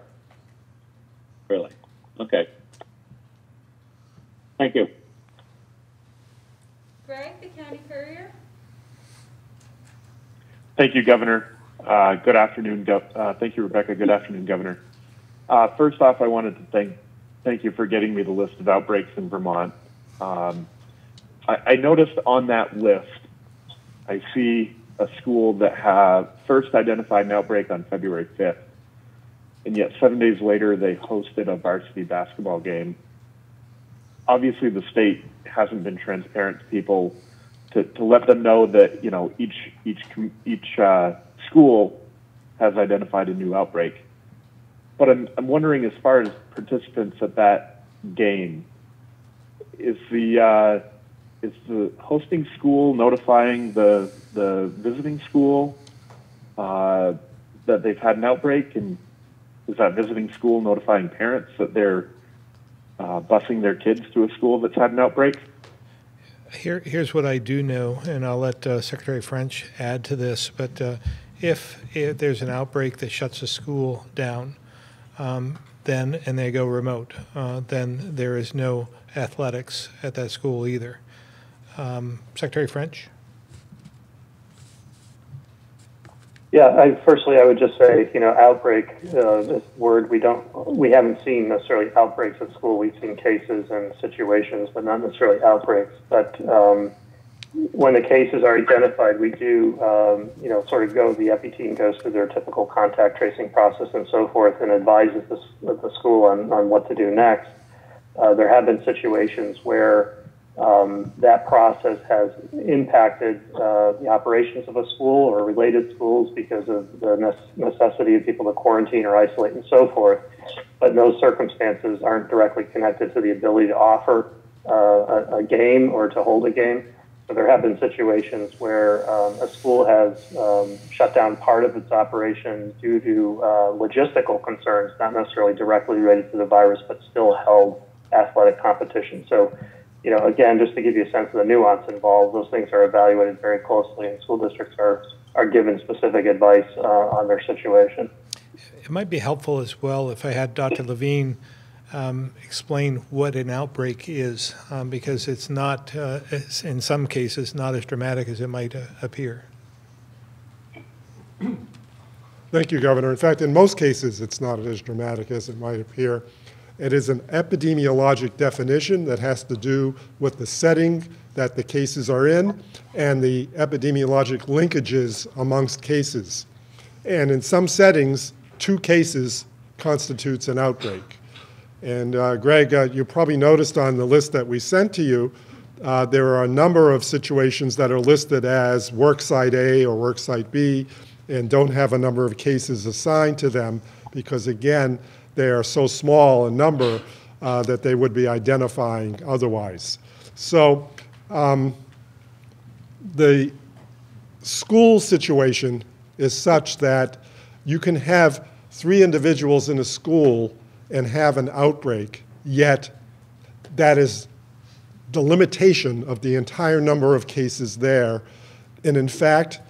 Really? Okay. Thank you. Greg, the county courier. Thank you, Governor. Uh, good afternoon. Gov- uh, thank you, Rebecca. Good afternoon, Governor. Uh, first off, I wanted to thank thank you for getting me the list of outbreaks in Vermont. Um, I, I noticed on that list, I see a school that had first identified an outbreak on February 5th, and yet seven days later they hosted a varsity basketball game. Obviously, the state hasn't been transparent to people to, to let them know that you know each each each uh, school has identified a new outbreak. But I'm I'm wondering, as far as participants at that game, is the uh, is the hosting school notifying the the visiting school uh, that they've had an outbreak, and is that visiting school notifying parents that they're uh, busing their kids to a school that's had an outbreak? Here, here's what I do know, and I'll let uh, Secretary French add to this. But uh, if, if there's an outbreak that shuts a school down, um, then and they go remote, uh, then there is no athletics at that school either. Um, Secretary French. Yeah, I, firstly, I would just say, you know, outbreak, uh, this word, we don't, we haven't seen necessarily outbreaks at school. We've seen cases and situations, but not necessarily outbreaks. But um, when the cases are identified, we do, um, you know, sort of go, the EPI team goes through their typical contact tracing process and so forth and advises the, the school on, on what to do next. Uh, there have been situations where um, that process has impacted uh, the operations of a school or related schools because of the necessity of people to quarantine or isolate and so forth. But those circumstances aren't directly connected to the ability to offer uh, a, a, game or to hold a game. So there have been situations where um, a school has um, shut down part of its operation due to uh, logistical concerns, not necessarily directly related to the virus, but still held athletic competition. So, you know, again, just to give you a sense of the nuance involved, those things are evaluated very closely, and school districts are are given specific advice uh, on their situation. It might be helpful as well if I had Dr. Levine um, explain what an outbreak is, um, because it's not, uh, it's in some cases, not as dramatic as it might uh, appear. Thank you, Governor. In fact, in most cases, it's not as dramatic as it might appear. It is an epidemiologic definition that has to do with the setting that the cases are in and the epidemiologic linkages amongst cases. And in some settings, two cases constitutes an outbreak. And uh, Greg, uh, you probably noticed on the list that we sent to you, uh, there are a number of situations that are listed as worksite A or worksite B and don't have a number of cases assigned to them because, again, they are so small in number uh, that they would be identifying otherwise. So um, the school situation is such that you can have three individuals in a school and have an outbreak, yet that is the limitation of the entire number of cases there. And in fact,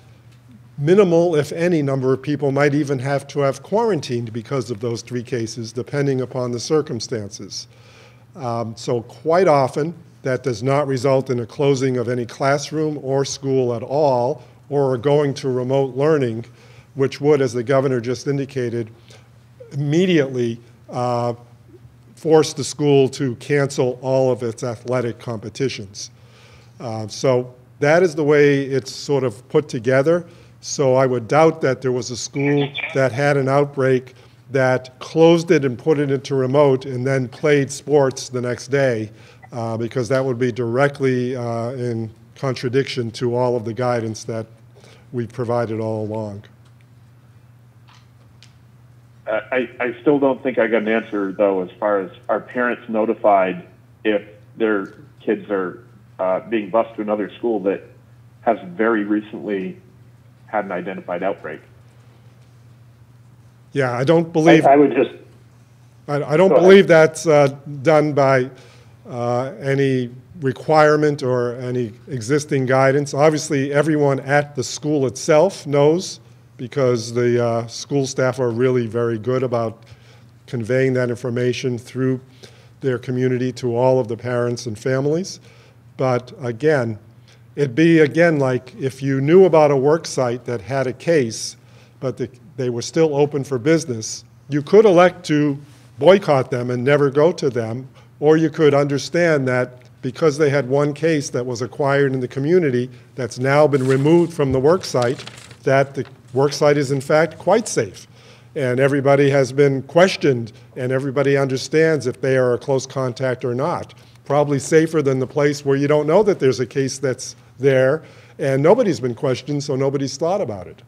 minimal, if any, number of people might even have to have quarantined because of those three cases, depending upon the circumstances. Um, so quite often, that does not result in a closing of any classroom or school at all, or going to remote learning, which would, as the governor just indicated, immediately uh, force the school to cancel all of its athletic competitions. Uh, so that is the way it's sort of put together. So I would doubt that there was a school that had an outbreak that closed it and put it into remote and then played sports the next day, uh, because that would be directly uh, in contradiction to all of the guidance that we've provided all along. I, I still don't think I got an answer though, as far as are parents notified if their kids are uh, being bused to another school that has very recently had an identified outbreak. Yeah, I don't believe. I, I would just. I, I don't believe that's uh, done by uh, any requirement or any existing guidance. Obviously, everyone at the school itself knows because the uh, school staff are really very good about conveying that information through their community to all of the parents and families. But again, it'd be again like if you knew about a work site that had a case, but the, they were still open for business, you could elect to boycott them and never go to them, or you could understand that because they had one case that was acquired in the community that's now been removed from the work site, that the work site is in fact quite safe. And everybody has been questioned, and everybody understands if they are a close contact or not. Probably safer than the place where you don't know that there's a case that's there, and nobody's been questioned, so nobody's thought about it.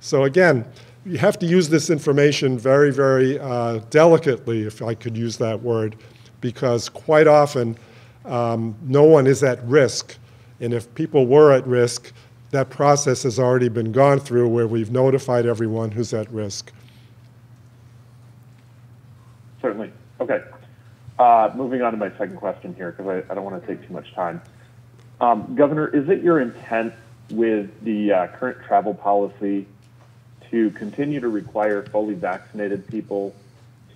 So again, you have to use this information very, very uh, delicately, if I could use that word, because quite often um, no one is at risk. And if people were at risk, that process has already been gone through where we've notified everyone who's at risk. Certainly. Okay. Uh, moving on to my second question here, because I, I, don't want to take too much time. Um, Governor, is it your intent with the uh, current travel policy to continue to require fully vaccinated people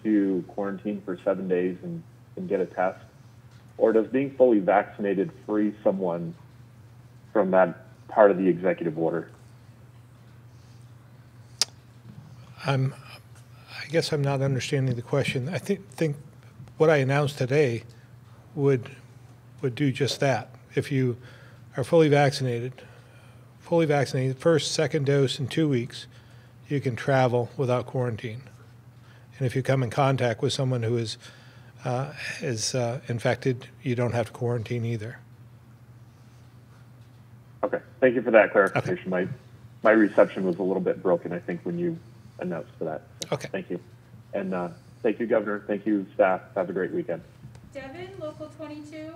to quarantine for seven days and, and get a test? Or does being fully vaccinated free someone from that part of the executive order? I'm, I guess I'm not understanding the question. I think, think what I announced today would, would do just that. If you are fully vaccinated, fully vaccinated, first, second dose in two weeks, you can travel without quarantine. And if you come in contact with someone who is, uh, is uh, infected, you don't have to quarantine either. Okay, thank you for that clarification. My, my reception was a little bit broken, I think, when you announced for that. So Okay. Thank you. And uh, thank you, Governor. Thank you, staff. Have a great weekend. Devin, local twenty-two.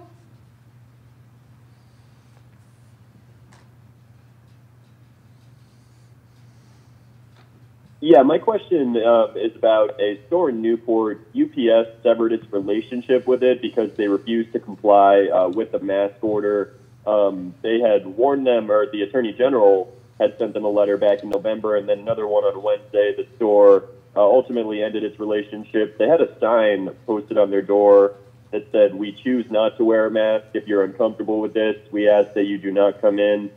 Yeah, my question uh, is about a store in Newport. UPS severed its relationship with it because they refused to comply uh, with the mask order. Um, they had warned them, or the Attorney General had sent them a letter back in November, and then another one on Wednesday. The store uh, ultimately ended its relationship. They had a sign posted on their door that said, "We choose not to wear a mask. If you're uncomfortable with this, we ask that you do not come in."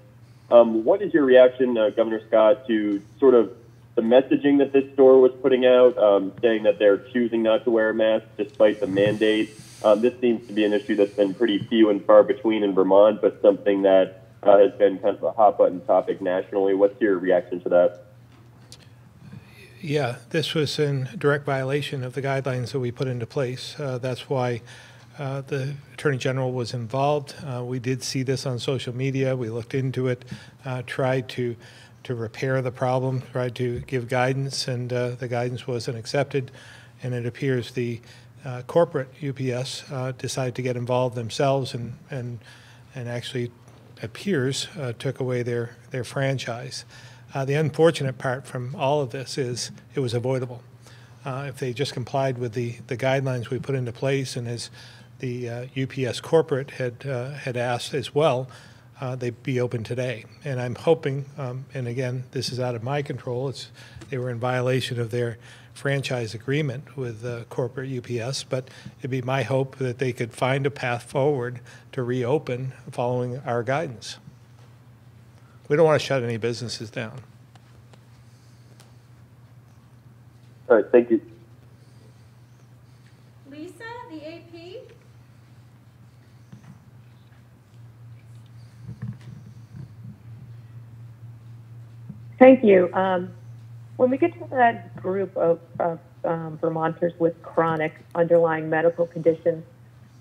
Um, what is your reaction, uh, Governor Scott, to sort of the messaging that this store was putting out, um, saying that they're choosing not to wear a mask despite the mandate? Um, this seems to be an issue that's been pretty few and far between in Vermont, but something that uh, has been kind of a hot button topic nationally. What's your reaction to that? Yeah, this was in direct violation of the guidelines that we put into place. Uh, that's why uh, the Attorney General was involved. Uh, we did see this on social media. We looked into it, uh, tried to to repair the problem, tried to give guidance, and uh, the guidance wasn't accepted. And it appears the uh, corporate UPS decided to get involved themselves and and and actually appears took away their their franchise. Uh, the unfortunate part from all of this is it was avoidable. Uh, if they just complied with the, the guidelines we put into place, and as the uh, UPS corporate had uh, had asked as well, uh, they'd be open today. And I'm hoping, um, and again, this is out of my control. It's they were in violation of their franchise agreement with uh, corporate UPS, but it'd be my hope that they could find a path forward to reopen following our guidance. We don't want to shut any businesses down. All right, thank you. Lisa, the AP. Thank you. Um, when we get to that group of, of um, Vermonters with chronic underlying medical conditions,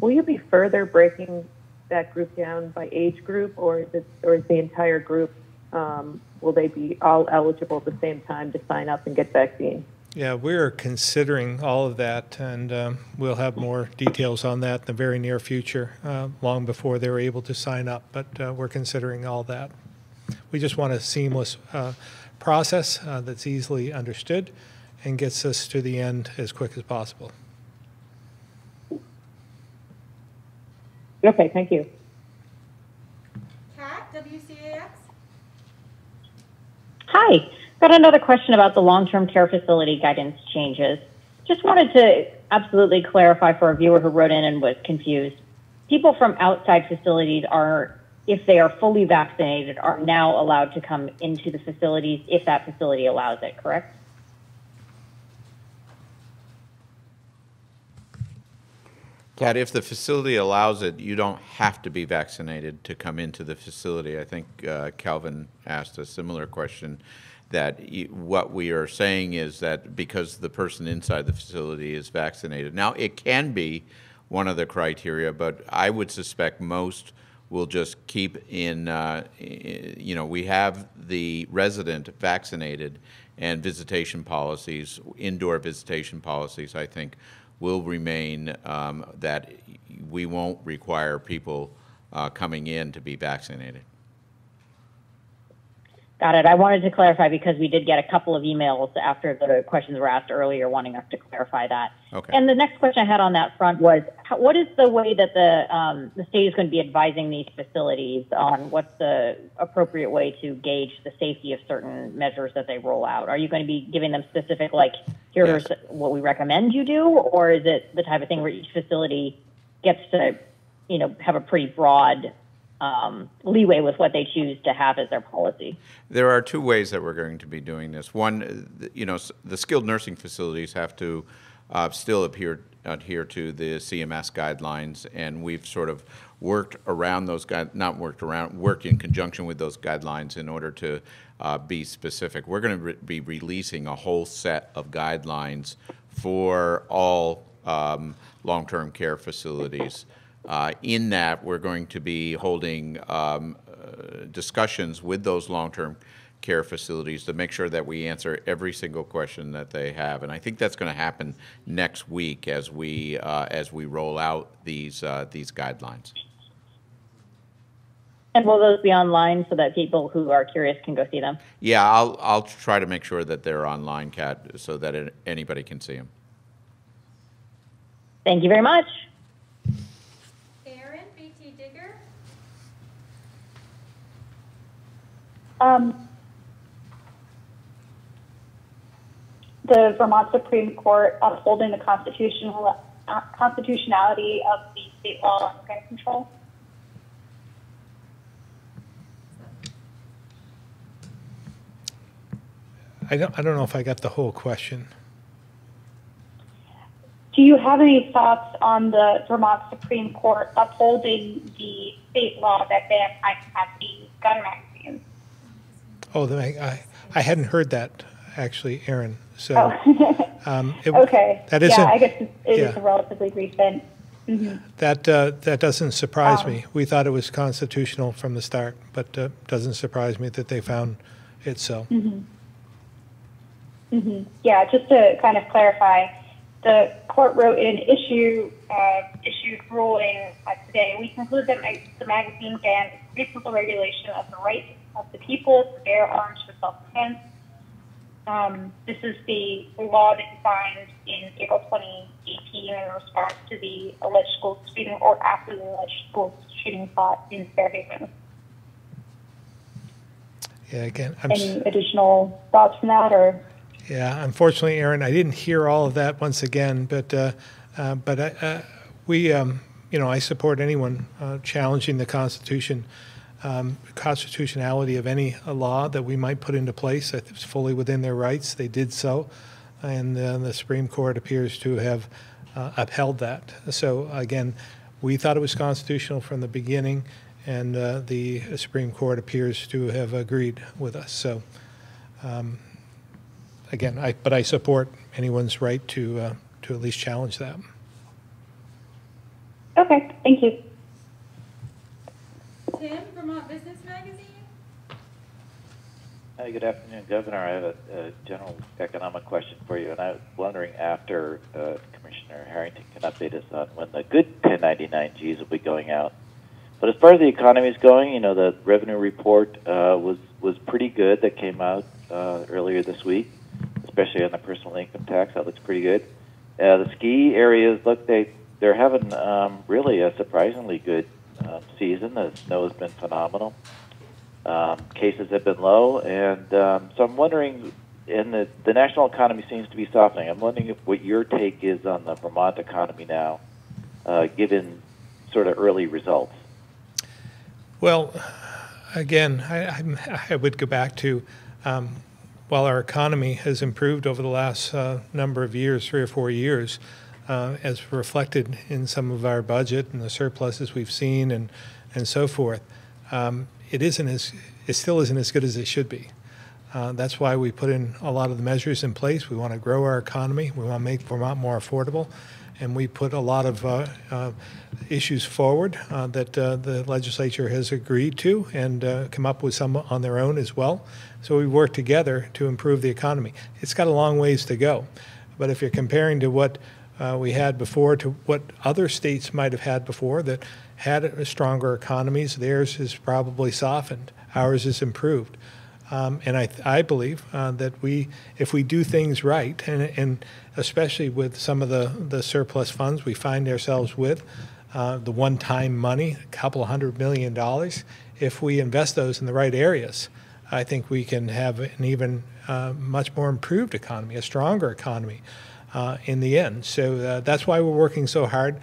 will you be further breaking that group down by age group, or is it, or is the entire group um, will they be all eligible at the same time to sign up and get vaccine? Yeah, we're considering all of that, and um, we'll have more details on that in the very near future, uh, long before they're able to sign up. But uh, we're considering all that. We just want a seamless uh, process uh, that's easily understood and gets us to the end as quick as possible. Okay, thank you. Kat, WCAX. Hi. Got another question about the long-term care facility guidance changes. Just wanted to absolutely clarify for a viewer who wrote in and was confused. People from outside facilities are, if they are fully vaccinated, are now allowed to come into the facilities if that facility allows it, correct? Kat, if the facility allows it, you don't have to be vaccinated to come into the facility. I think uh, Calvin asked a similar question. That what we are saying is that because the person inside the facility is vaccinated. Now, it can be one of the criteria, but I would suspect most will just keep in, uh, you know, we have the resident vaccinated and visitation policies, indoor visitation policies, I think, will remain um, that we won't require people uh, coming in to be vaccinated. Got it. I wanted to clarify because we did get a couple of emails after the questions were asked earlier wanting us to clarify that. Okay. And the next question I had on that front was, how, what is the way that the, um, the state is going to be advising these facilities on what's the appropriate way to gauge the safety of certain measures that they roll out? Are you going to be giving them specific, like, here's Yes. what we recommend you do, or is it the type of thing where each facility gets to, you know, have a pretty broad um, leeway with what they choose to have as their policy? There are two ways that we're going to be doing this. One, uh, you know, the skilled nursing facilities have to uh, still adhere, adhere to the CMS guidelines, and we've sort of worked around those guide, not worked around, worked in conjunction with those guidelines in order to uh, be specific. We're going to re- be releasing a whole set of guidelines for all um, long-term care facilities. Uh, In that, we're going to be holding um, uh, discussions with those long-term care facilities to make sure that we answer every single question that they have. And I think that's going to happen next week as we, uh, as we roll out these, uh, these guidelines. And will those be online so that people who are curious can go see them? Yeah, I'll, I'll try to make sure that they're online, Kat, so that it- anybody can see them. Thank you very much. Aaron, VTDigger. Um, the Vermont Supreme Court upholding the constitutional uh, constitutionality of the state law on gun control. I don't, I don't know if I got the whole question. Do you have any thoughts on the Vermont Supreme Court upholding the state law that bans high-capacity gun magazines? Oh, the, I, I hadn't heard that, actually, Aaron, so. Oh. um, it- okay. That yeah, I guess it is yeah. relatively recent. Mhm. that, uh, that doesn't surprise Um, me. We thought it was constitutional from the start, but uh, doesn't surprise me that they found it so. Mhm. Mhm. Yeah, just to kind of clarify, the court wrote an issue uh, issued ruling uh, today. We conclude that the magazine ban is reasonable regulation of the right of the people to bear arms for self-defense. Um, this is the law that you signed in April 2018 in response to the alleged school shooting or after the alleged school shooting plot in Fair Haven. Yeah, again, I'm, Any additional thoughts on that, or? yeah, unfortunately, Aaron, I didn't hear all of that once again, but, uh, uh, but I- uh, we, um, you know, I support anyone uh, challenging the Constitution, um, constitutionality of any uh, law that we might put into place. It's fully within their rights. They did so, and uh, the Supreme Court appears to have uh, upheld that. So again, we thought it was constitutional from the beginning, and uh, the Supreme Court appears to have agreed with us. So um, again, I, but I support anyone's right to, uh, to at least challenge that. Okay, thank you. Tim, Vermont Business Magazine. Hi, good afternoon, Governor. I have a, a general economic question for you, and I was wondering after uh, Commissioner Harrington can update us on when the good 1099Gs will be going out. But as far as the economy is going, you know, the revenue report uh, was was pretty good that came out uh, earlier this week, especially on the personal income tax. That looks pretty good. Uh, the ski areas look they they're having um, really a surprisingly good uh, season. The snow has been phenomenal. Um, cases have been low, and um, so I'm wondering. And the the national economy seems to be softening. I'm wondering if what your take is on the Vermont economy now, uh, given sort of early results. Well, again, I, I would go back to, um, while our economy has improved over the last uh, number of years, three or four years, uh, as reflected in some of our budget and the surpluses we've seen and, and so forth, um, it isn't as, it still isn't as good as it should be. Uh, That's why we put in a lot of the measures in place. We want to grow our economy. We want to make Vermont more affordable. And we put a lot of uh, uh, issues forward uh, that uh, the legislature has agreed to and uh, come up with some on their own as well. So we work together to improve the economy. It's got a long ways to go. But if you're comparing to what uh, we had before to what other states might have had before that had stronger economies, theirs has probably softened. Ours has improved. Um, and I, I believe uh, that we, if we do things right, and, and especially with some of the, the surplus funds we find ourselves with, uh, the one-time money, a couple hundred million dollars, if we invest those in the right areas, I think we can have an even uh, much more improved economy, a stronger economy uh, in the end. So uh, that's why we're working so hard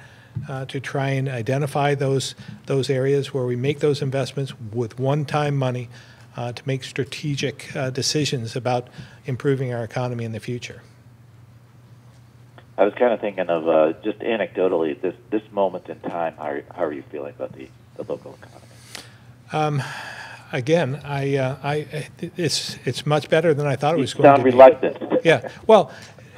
uh, to try and identify those those areas where we make those investments with one-time money uh, to make strategic uh, decisions about improving our economy in the future. I was kind of thinking of uh, just anecdotally this this moment in time. How are, how are you feeling about the, the local economy? Um, again, I, uh, I, it's it's much better than I thought it You was going sound to be. reluctant. yeah. Well,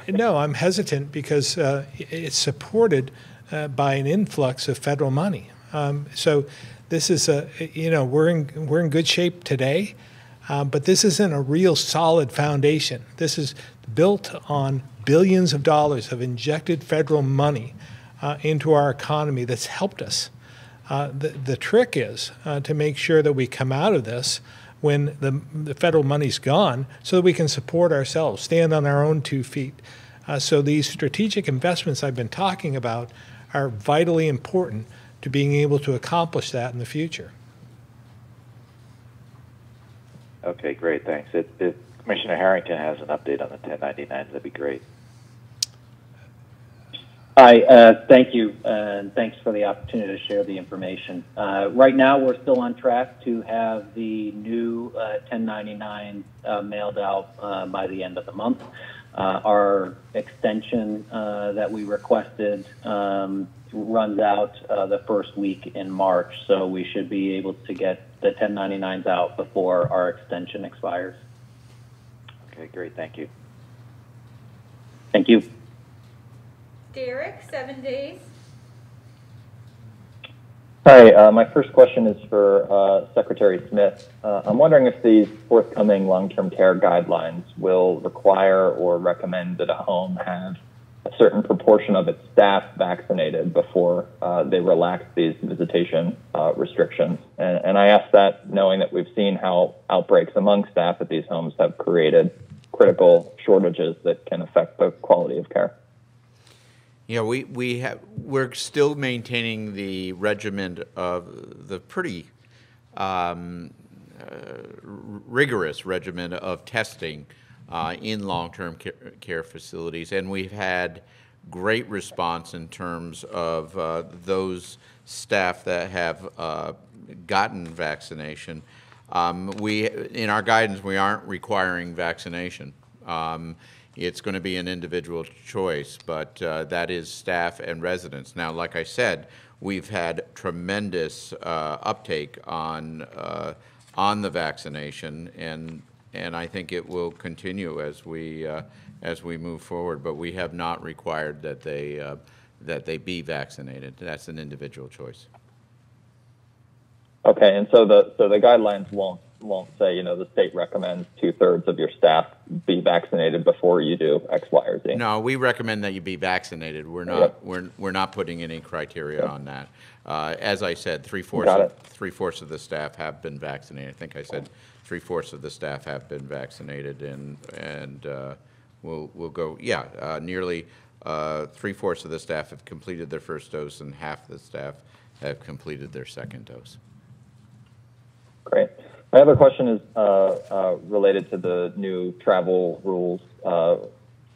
no, I'm hesitant because uh, it's supported uh, by an influx of federal money. Um, so this is a you know we're in we're in good shape today, uh, but this isn't a real solid foundation. This is built on billions of dollars of injected federal money uh, into our economy that's helped us. Uh, the, the trick is uh, to make sure that we come out of this when the, the federal money's gone so that we can support ourselves, stand on our own two feet. Uh, so these strategic investments I've been talking about are vitally important to being able to accomplish that in the future. Okay, great, thanks. If, if Commissioner Harrington has an update on the 1099s, that'd be great. Hi, uh, thank you, uh, and thanks for the opportunity to share the information. Uh, right now, we're still on track to have the new uh, 1099 uh, mailed out uh, by the end of the month. our extension that we requested um, runs out the first week in March, so we should be able to get the 1099s out before our extension expires. Okay, great, thank you. Thank you. Derek, seven days. Hi, uh, my first question is for uh, Secretary Smith. Uh, I'm wondering if these forthcoming long-term care guidelines will require or recommend that a home have a certain proportion of its staff vaccinated before uh, they relax these visitation uh, restrictions. And, and I ask that knowing that we've seen how outbreaks among staff at these homes have created critical shortages that can affect the quality of care. Yeah, we, we have, we're still maintaining the regimen of the pretty um, uh, rigorous regimen of testing uh, in long-term care, care, facilities, and we've had great response in terms of uh, those staff that have uh, gotten vaccination. Um, we, in our guidance, we aren't requiring vaccination. Um, it's going to be an individual choice, but uh, that is staff and residents. Now, like I said, we've had tremendous uh, uptake on uh, on the vaccination, and and I think it will continue as we uh, as we move forward. But we have not required that they uh, that they be vaccinated. That's an individual choice. Okay, and so the so the guidelines won't won't say, you know, the state recommends two thirds of your staff be vaccinated before you do X, Y, or Z. No, we recommend that you be vaccinated. We're not yep. we're we're not putting any criteria yep. on that. Uh, as I said, three fourths of, three fourths of the staff have been vaccinated. I think I said three fourths of the staff have been vaccinated, and and uh, we'll we'll go. Yeah, uh, nearly uh, three fourths of the staff have completed their first dose, and half the staff have completed their second dose. Great. My other question is uh, uh, related to the new travel rules uh,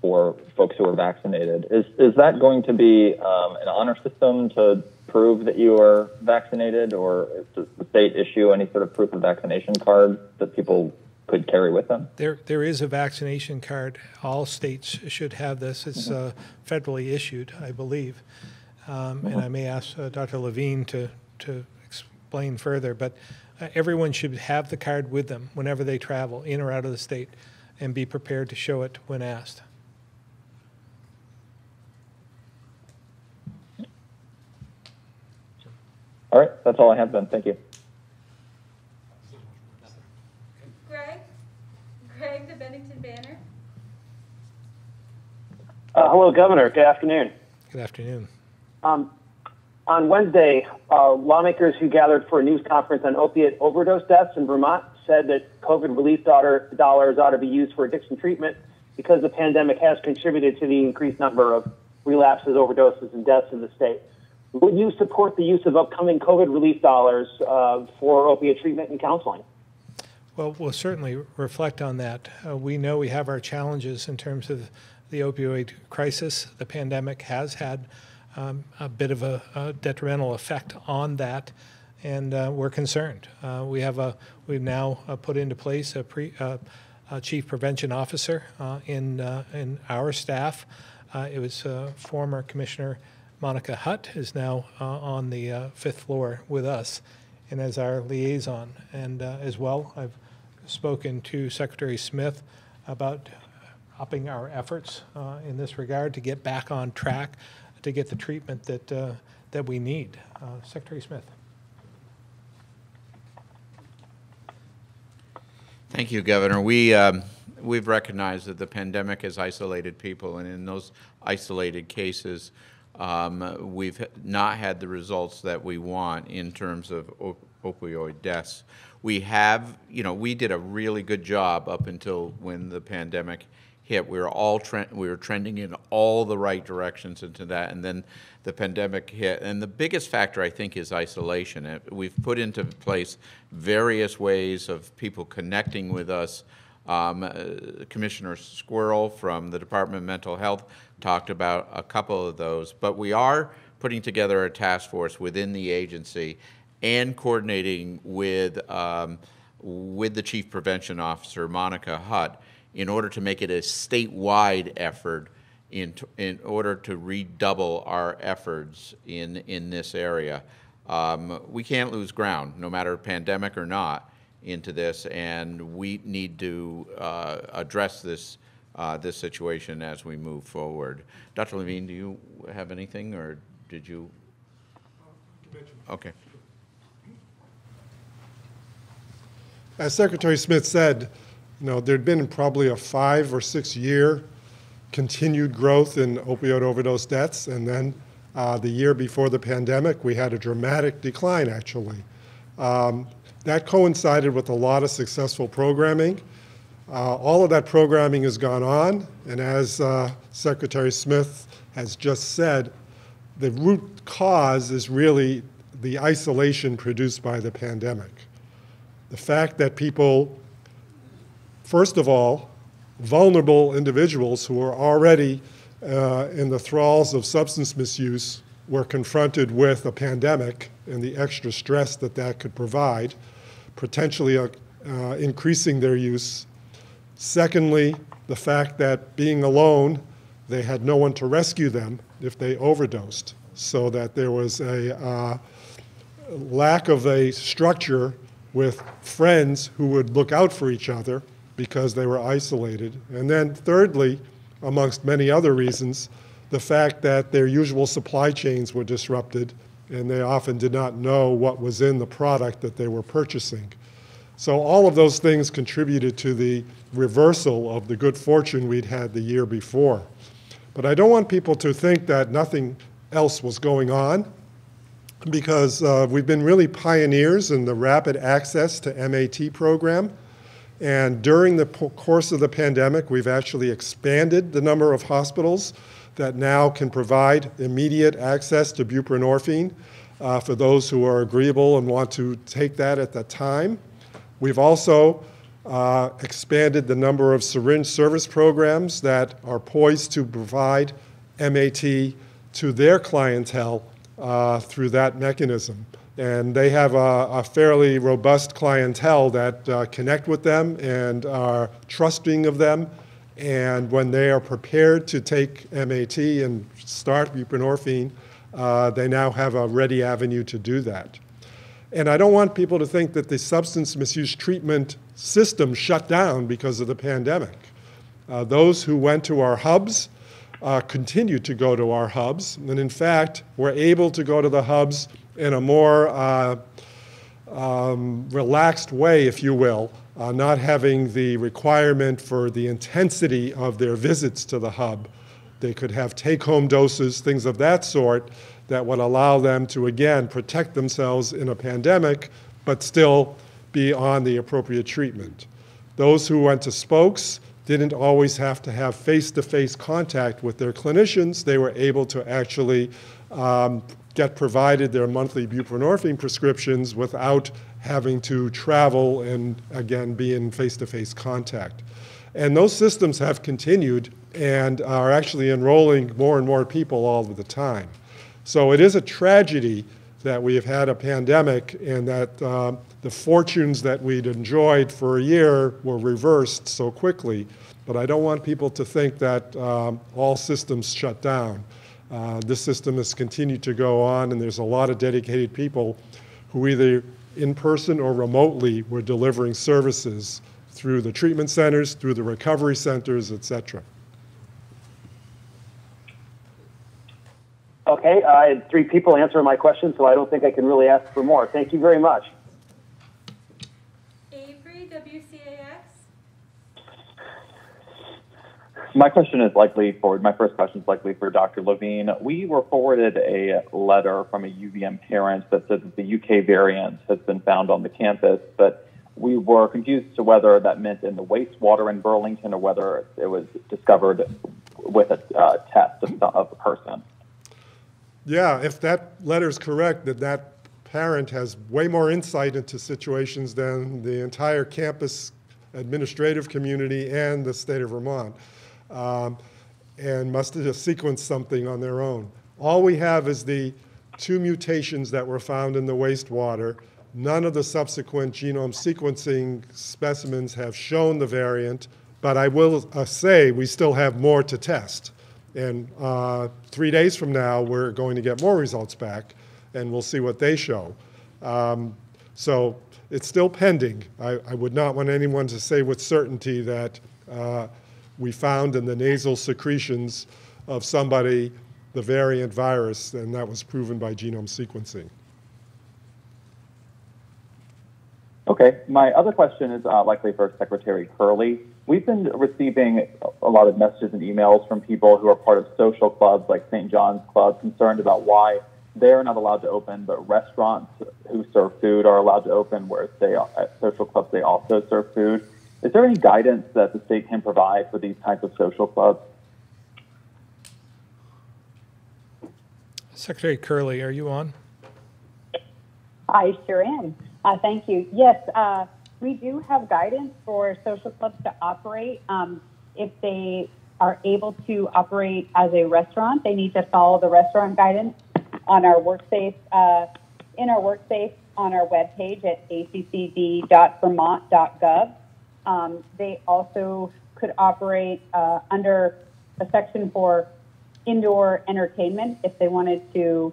for folks who are vaccinated. Is is that going to be um, an honor system to prove that you are vaccinated, or does the state issue any sort of proof of vaccination card that people could carry with them? There, there is a vaccination card. All states should have this. It's mm-hmm. uh, federally issued, I believe. Um, mm-hmm. And I may ask uh, Dr. Levine to to explain further, but everyone should have the card with them whenever they travel in or out of the state and be prepared to show it when asked. All right, that's all I have then. Thank you. Greg? Greg, the Bennington Banner. Uh, hello, Governor. Good afternoon. Good afternoon. Um, on Wednesday, uh, lawmakers who gathered for a news conference on opiate overdose deaths in Vermont said that COVID relief dollar, dollars ought to be used for addiction treatment because the pandemic has contributed to the increased number of relapses, overdoses, and deaths in the state. Would you support the use of upcoming COVID relief dollars uh, for opiate treatment and counseling? Well, we'll certainly reflect on that. Uh, we know we have our challenges in terms of the opioid crisis. The pandemic has had um, a bit of a, a, detrimental effect on that, and uh, we're concerned. Uh, we have a we've now uh, put into place a, pre, uh, a chief prevention officer uh, in uh, in our staff. it was former Commissioner Monica Hutt is now on the fifth floor with us, and as our liaison. And as well, I've spoken to Secretary Smith about upping our efforts in this regard to get back on track to get the treatment that, uh, that we need. Uh, Secretary Smith. Thank you, Governor. We, um, we've recognized that the pandemic has isolated people, and in those isolated cases, um, we've not had the results that we want in terms of op- opioid deaths. We have, you know, we did a really good job up until when the pandemic hit. We were all tre- we were trending in all the right directions into that, and then the pandemic hit. And the biggest factor, I think, is isolation. We've put into place various ways of people connecting with us. Um, uh, Commissioner Squirrell from the Department of Mental Health talked about a couple of those, but we are putting together a task force within the agency and coordinating with um, with the Chief Prevention Officer, Monica Hutt, in order to make it a statewide effort in, in order to redouble our efforts in, in this area. Um, we can't lose ground, no matter pandemic or not, into this, and we need to uh, address this, uh, this situation as we move forward. Dr. Levine, do you have anything, or did you? Okay. As Secretary Smith said, know, there'd been probably a five or six year continued growth in opioid overdose deaths, and then uh, the year before the pandemic, we had a dramatic decline, actually. Um, that coincided with a lot of successful programming. Uh, all of that programming has gone on, and as uh, Secretary Smith has just said, the root cause is really the isolation produced by the pandemic. The fact that people, first of all, vulnerable individuals who are already uh, in the thralls of substance misuse were confronted with a pandemic and the extra stress that that could provide, potentially uh, uh, increasing their use. Secondly, the fact that being alone, they had no one to rescue them if they overdosed, so that there was a uh, lack of a structure with friends who would look out for each other because they were isolated. And then, thirdly, amongst many other reasons, the fact that their usual supply chains were disrupted and they often did not know what was in the product that they were purchasing. So, all of those things contributed to the reversal of the good fortune we'd had the year before. But I don't want people to think that nothing else was going on because uh, we've been really pioneers in the rapid access to MAT program. And during the course of the pandemic, we've actually expanded the number of hospitals that now can provide immediate access to buprenorphine uh, for those who are agreeable and want to take that at that time. We've also uh, expanded the number of syringe service programs that are poised to provide MAT to their clientele uh, through that mechanism. And they have a, a fairly robust clientele that uh, connect with them and are trusting of them. And when they are prepared to take MAT and start buprenorphine, uh, they now have a ready avenue to do that. And I don't want people to think that the substance misuse treatment system shut down because of the pandemic. Uh, those who went to our hubs uh, continue to go to our hubs. And in fact, we're able to go to the hubs in a more uh, um, relaxed way, if you will, uh, not having the requirement for the intensity of their visits to the hub. They could have take home doses, things of that sort, that would allow them to, again, protect themselves in a pandemic, but still be on the appropriate treatment. Those who went to spokes didn't always have to have face-to-face contact with their clinicians. They were able to actually um, get provided their monthly buprenorphine prescriptions without having to travel and, again, be in face-to-face contact. And those systems have continued and are actually enrolling more and more people all of the time. So it is a tragedy that we have had a pandemic and that uh, the fortunes that we'd enjoyed for a year were reversed so quickly. But I don't want people to think that um, all systems shut down. Uh, this system has continued to go on, and there's a lot of dedicated people who either in person or remotely were delivering services through the treatment centers, through the recovery centers, et cetera. Okay, I had three people answer my question, so I don't think I can really ask for more. Thank you very much. Avery, WCAX. My question is likely for, my first question is likely for Dr. Levine. We were forwarded a letter from a UVM parent that said that the UK variant has been found on the campus, but we were confused as to whether that meant in the wastewater in Burlington or whether it was discovered with a uh, test of, of a person. Yeah, if that letter is correct, that that parent has way more insight into situations than the entire campus administrative community and the state of Vermont, um, and must have sequenced something on their own. All we have is the two mutations that were found in the wastewater. None of the subsequent genome sequencing specimens have shown the variant, but I will uh, say we still have more to test. And uh, three days from now, we're going to get more results back, and we'll see what they show. Um, so it's still pending. I, I, would not want anyone to say with certainty that uh, we found in the nasal secretions of somebody the variant virus, and that was proven by genome sequencing. Okay, my other question is uh, likely for Secretary Kurrle. We've been receiving a lot of messages and emails from people who are part of social clubs like St. John's Club concerned about why they're not allowed to open, but restaurants who serve food are allowed to open, whereas they at social clubs they also serve food. Is there any guidance that the state can provide for these types of social clubs? Secretary Kurrle, are you on? I sure am. Uh, thank you. Yes, uh, we do have guidance for social clubs to operate. Um, if they are able to operate as a restaurant, they need to follow the restaurant guidance on our workspace, uh, in our workspace on our webpage at accd.vermont.gov. Um, they also could operate uh, under a section for indoor entertainment if they wanted to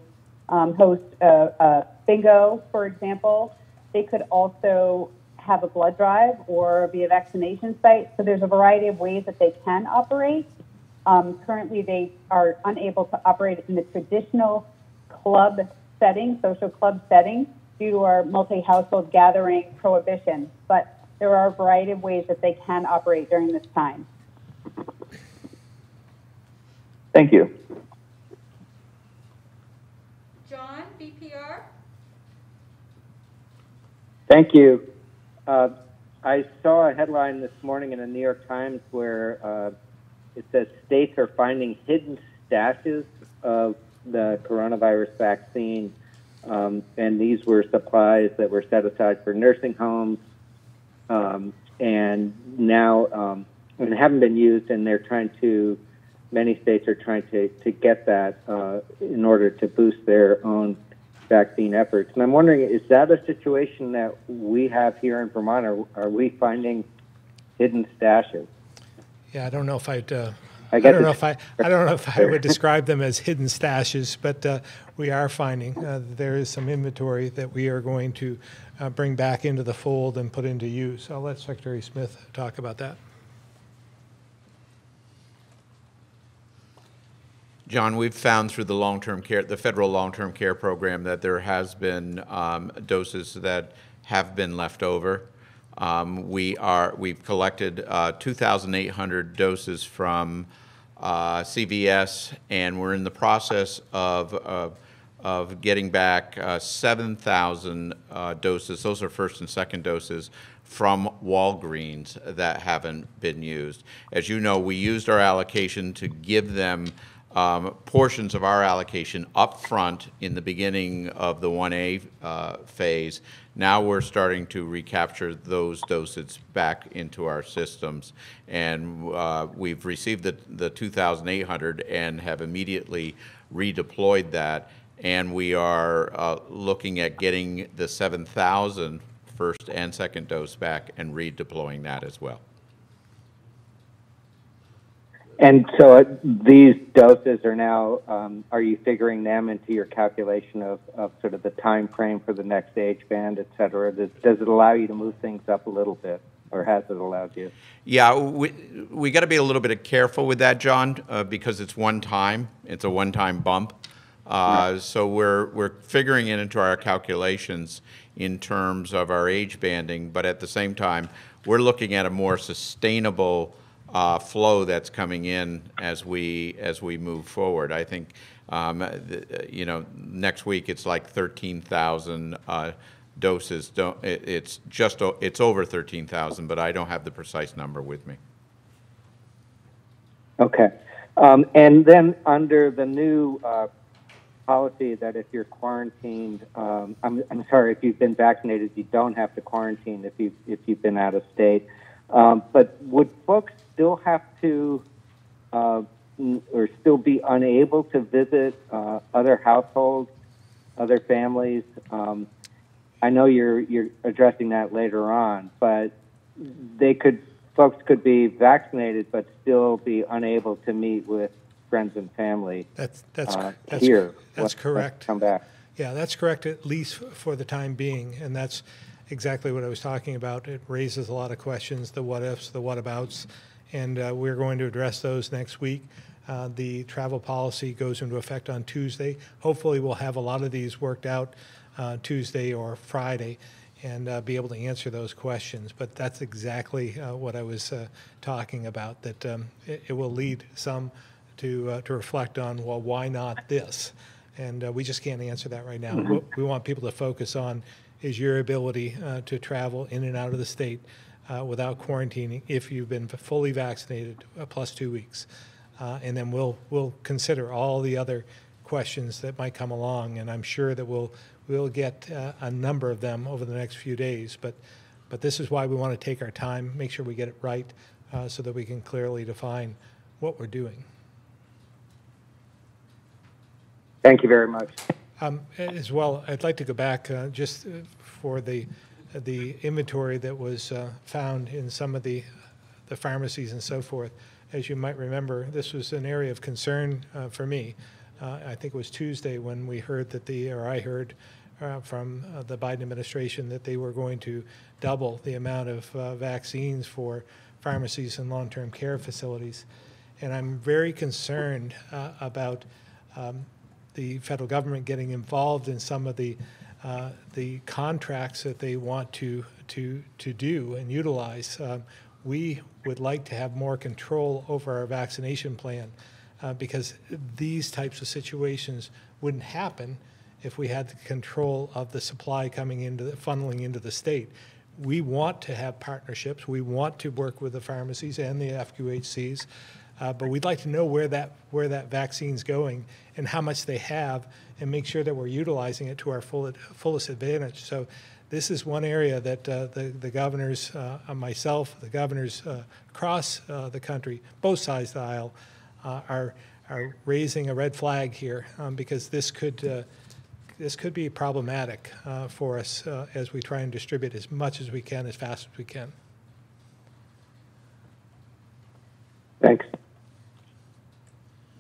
um, host a, a bingo, for example. They could also have a blood drive or be a vaccination site. So there's a variety of ways that they can operate. Um, currently, they are unable to operate in the traditional club setting, social club setting, due to our multi-household gathering prohibition. But there are a variety of ways that they can operate during this time. Thank you. John, VPR. Thank you. Uh, I saw a headline this morning in the New York Times where uh, it says states are finding hidden stashes of the coronavirus vaccine. Um, and these were supplies that were set aside for nursing homes um, and now um, and haven't been used, and they're trying to. Many states are trying to, to get that uh, in order to boost their own vaccine efforts. And I'm wondering, is that a situation that we have here in Vermont? Or are we finding hidden stashes? Yeah, I don't know if I'd uh, I, I don't know if I, I don't know if I would describe them as hidden stashes, but uh, we are finding uh, there is some inventory that we are going to uh, bring back into the fold and put into use. I'll let Secretary Smith talk about that. John, we've found through the long-term care, the federal long-term care program, that there has been um, doses that have been left over. Um, we are we've collected uh, 2,800 doses from uh, CVS, and we're in the process of, of, of getting back uh, 7,000 uh, doses. Those are first and second doses from Walgreens that haven't been used. As you know, we used our allocation to give them um, portions of our allocation up front in the beginning of the 1A uh, phase. Now we're starting to recapture those doses back into our systems. And uh, we've received the, the 2,800 and have immediately redeployed that. And we are uh, looking at getting the 7,000 first and second dose back and redeploying that as well. And so uh, these doses are now, um, are you figuring them into your calculation of, of sort of the time frame for the next age band, et cetera? Does, does it allow you to move things up a little bit, or has it allowed you? Yeah, we, we got to be a little bit careful with that, John, uh, because it's one time. It's a one-time bump. Uh, right. So we're, we're figuring it into our calculations in terms of our age banding, but at the same time, we're looking at a more sustainable uh, flow that's coming in as we, as we move forward. I think, um, the- you know, next week, it's like 13,000 uh, doses. Don't, it- it's just, it's over 13,000, but I don't have the precise number with me. Okay. Um, and then under the new uh, policy that if you're quarantined, um, I'm, I'm sorry, if you've been vaccinated, you don't have to quarantine if you if you've been out of state. Um, but would folks still have to, uh, or still be unable to visit uh, other households, other families? Um, I know you're you're addressing that later on, but they could folks could be vaccinated but still be unable to meet with friends and family. That's, that's, uh, that's, here. that's correct. Come back. Yeah, that's correct, at least for the time being, and that's exactly what I was talking about. It raises a lot of questions, the what-ifs, the what-abouts, and uh, we're going to address those next week. Uh, The travel policy goes into effect on Tuesday. Hopefully, we'll have a lot of these worked out uh, Tuesday or Friday and uh, be able to answer those questions. But that's exactly uh, what I was uh, talking about, that um, it it will lead some to, uh, to reflect on, well, why not this? And uh, we just can't answer that right now. What we want people to focus on is your ability uh, to travel in and out of the state uh, without quarantining if you've been fully vaccinated, uh, plus two weeks. Uh, And then we'll, we'll consider all the other questions that might come along, and I'm sure that we'll, we'll get uh, a number of them over the next few days. But, but this is why we want to take our time, make sure we get it right, uh, so that we can clearly define what we're doing. Thank you very much. Um, As well, I'd like to go back uh, just for the, the inventory that was uh, found in some of the, the pharmacies and so forth. As you might remember, this was an area of concern uh, for me. Uh, I think it was Tuesday when we heard that the, or I heard uh, from uh, the Biden administration that they were going to double the amount of uh, vaccines for pharmacies and long-term care facilities. And I'm very concerned about um, the federal government getting involved in some of the uh, the contracts that they want to to to do and utilize. Um, we would like to have more control over our vaccination plan uh, because these types of situations wouldn't happen if we had the control of the supply coming into the, funneling into the state. We want to have partnerships. We want to work with the pharmacies and the FQHCs. Uh, but we'd like to know where that where that vaccine's going and how much they have, and make sure that we're utilizing it to our full, fullest advantage. So, this is one area that uh, the the governors, uh, myself, the governors uh, across uh, the country, both sides of the aisle, uh, are are raising a red flag here um, because this could. This could be problematic for us as we try and distribute as much as we can, as fast as we can. Thanks.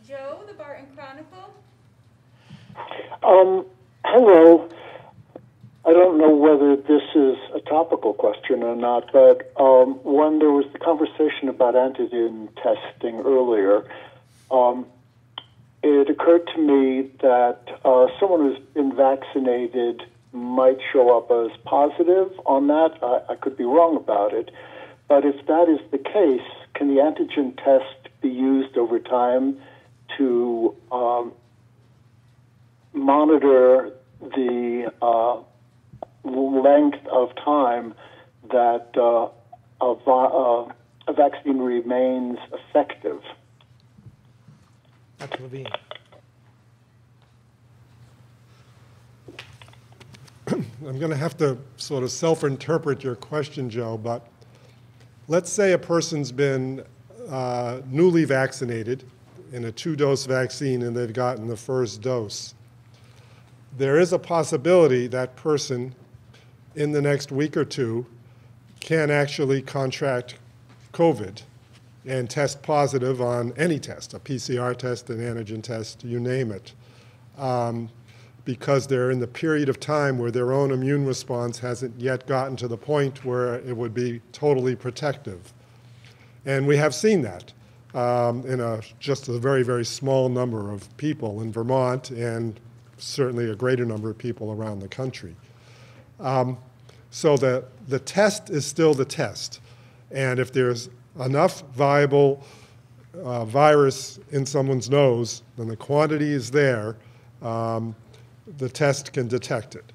Joe, the Barton Chronicle. Um, hello. I don't know whether this is a topical question or not, but um, when there was the conversation about antigen testing earlier, um, it occurred to me that uh, someone who's been vaccinated might show up as positive on that. I, I could be wrong about it. But if that is the case, can the antigen test be used over time to um, monitor the uh, length of time that uh, a, va- uh, a vaccine remains effective? Dr. Levine. I'm going to have to sort of self-interpret your question, Joe, but let's say a person's been uh, newly vaccinated in a two-dose vaccine and they've gotten the first dose. There is a possibility that person in the next week or two can actually contract COVID and test positive on any test, a PCR test, an antigen test, you name it, um, because they're in the period of time where their own immune response hasn't yet gotten to the point where it would be totally protective. And we have seen that um, in a, just a very, very small number of people in Vermont and certainly a greater number of people around the country. Um, so the, the test is still the test. And if there's enough viable uh, virus in someone's nose, then the quantity is there, um, the test can detect it.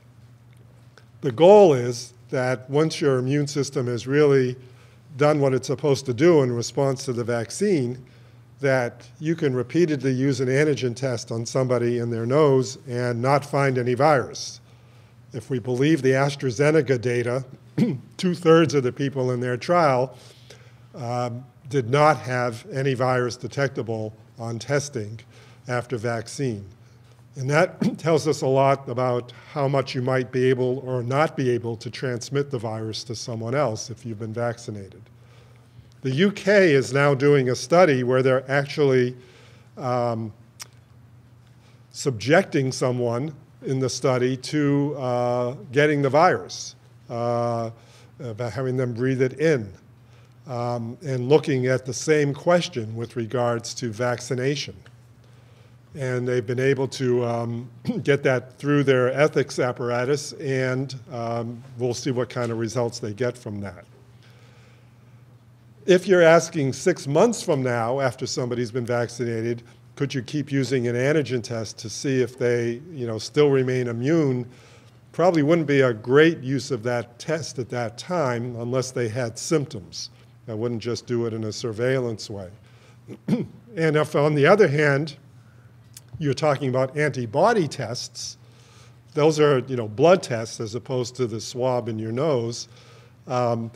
The goal is that once your immune system has really done what it's supposed to do in response to the vaccine, that you can repeatedly use an antigen test on somebody in their nose and not find any virus. If we believe the AstraZeneca data, two thirds of the people in their trial um, did not have any virus detectable on testing after vaccine. And that tells us a lot about how much you might be able or not be able to transmit the virus to someone else if you've been vaccinated. The UK is now doing a study where they're actually um, subjecting someone in the study to uh, getting the virus, uh, by having them breathe it in, um, and looking at the same question with regards to vaccination. And they've been able to um, get that through their ethics apparatus, and um, we'll see what kind of results they get from that. If you're asking six months from now, after somebody's been vaccinated, could you keep using an antigen test to see if they, you know, still remain immune? Probably wouldn't be a great use of that test at that time unless they had symptoms. I wouldn't just do it in a surveillance way. and if, on the other hand, you're talking about antibody tests, those are, you know, blood tests as opposed to the swab in your nose. Um,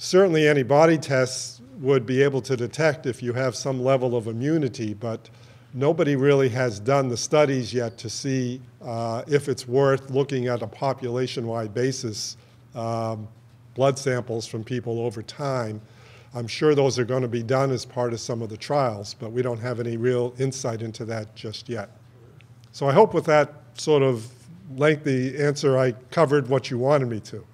Certainly, antibody tests would be able to detect if you have some level of immunity, but nobody really has done the studies yet to see uh, if it's worth looking at a population-wide basis, um, blood samples from people over time. I'm sure those are going to be done as part of some of the trials, but we don't have any real insight into that just yet. So I hope with that sort of lengthy answer, I covered what you wanted me to.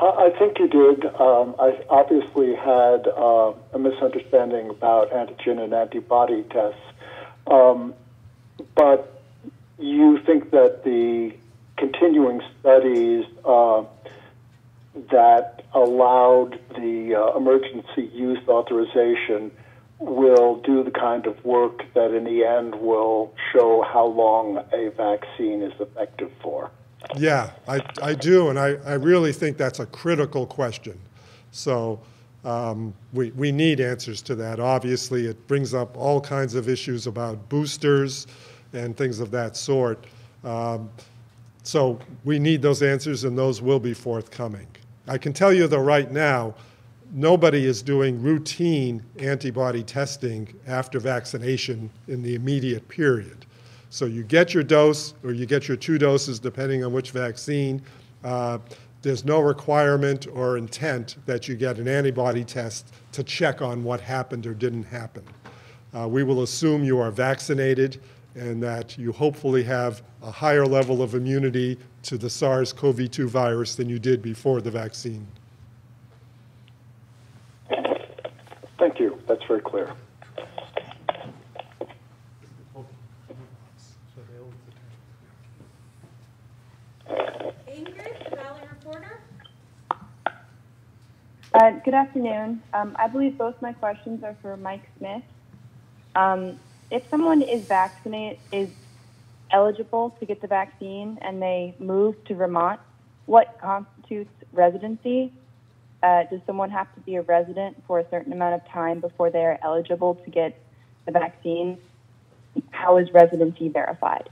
I think you did. Um, I obviously had uh, a misunderstanding about antigen and antibody tests. Um, but you think that the continuing studies uh, that allowed the uh, emergency use authorization will do the kind of work that in the end will show how long a vaccine is effective for. Yeah, I, I do, and I, I really think that's a critical question. So um, we, we need answers to that. Obviously, it brings up all kinds of issues about boosters and things of that sort. Um, so we need those answers, and those will be forthcoming. I can tell you, though, right now, nobody is doing routine antibody testing after vaccination in the immediate period. So you get your dose, or you get your two doses, depending on which vaccine. Uh, there's no requirement or intent that you get an antibody test to check on what happened or didn't happen. Uh, we will assume you are vaccinated and that you hopefully have a higher level of immunity to the SARS-CoV-2 virus than you did before the vaccine. Thank you. That's very clear. Uh, good afternoon. Um, I believe both my questions are for Mike Smith. Um, if someone is vaccinated, is eligible to get the vaccine, and they move to Vermont, what constitutes residency? Uh, does someone have to be a resident for a certain amount of time before they are eligible to get the vaccine? How is residency verified?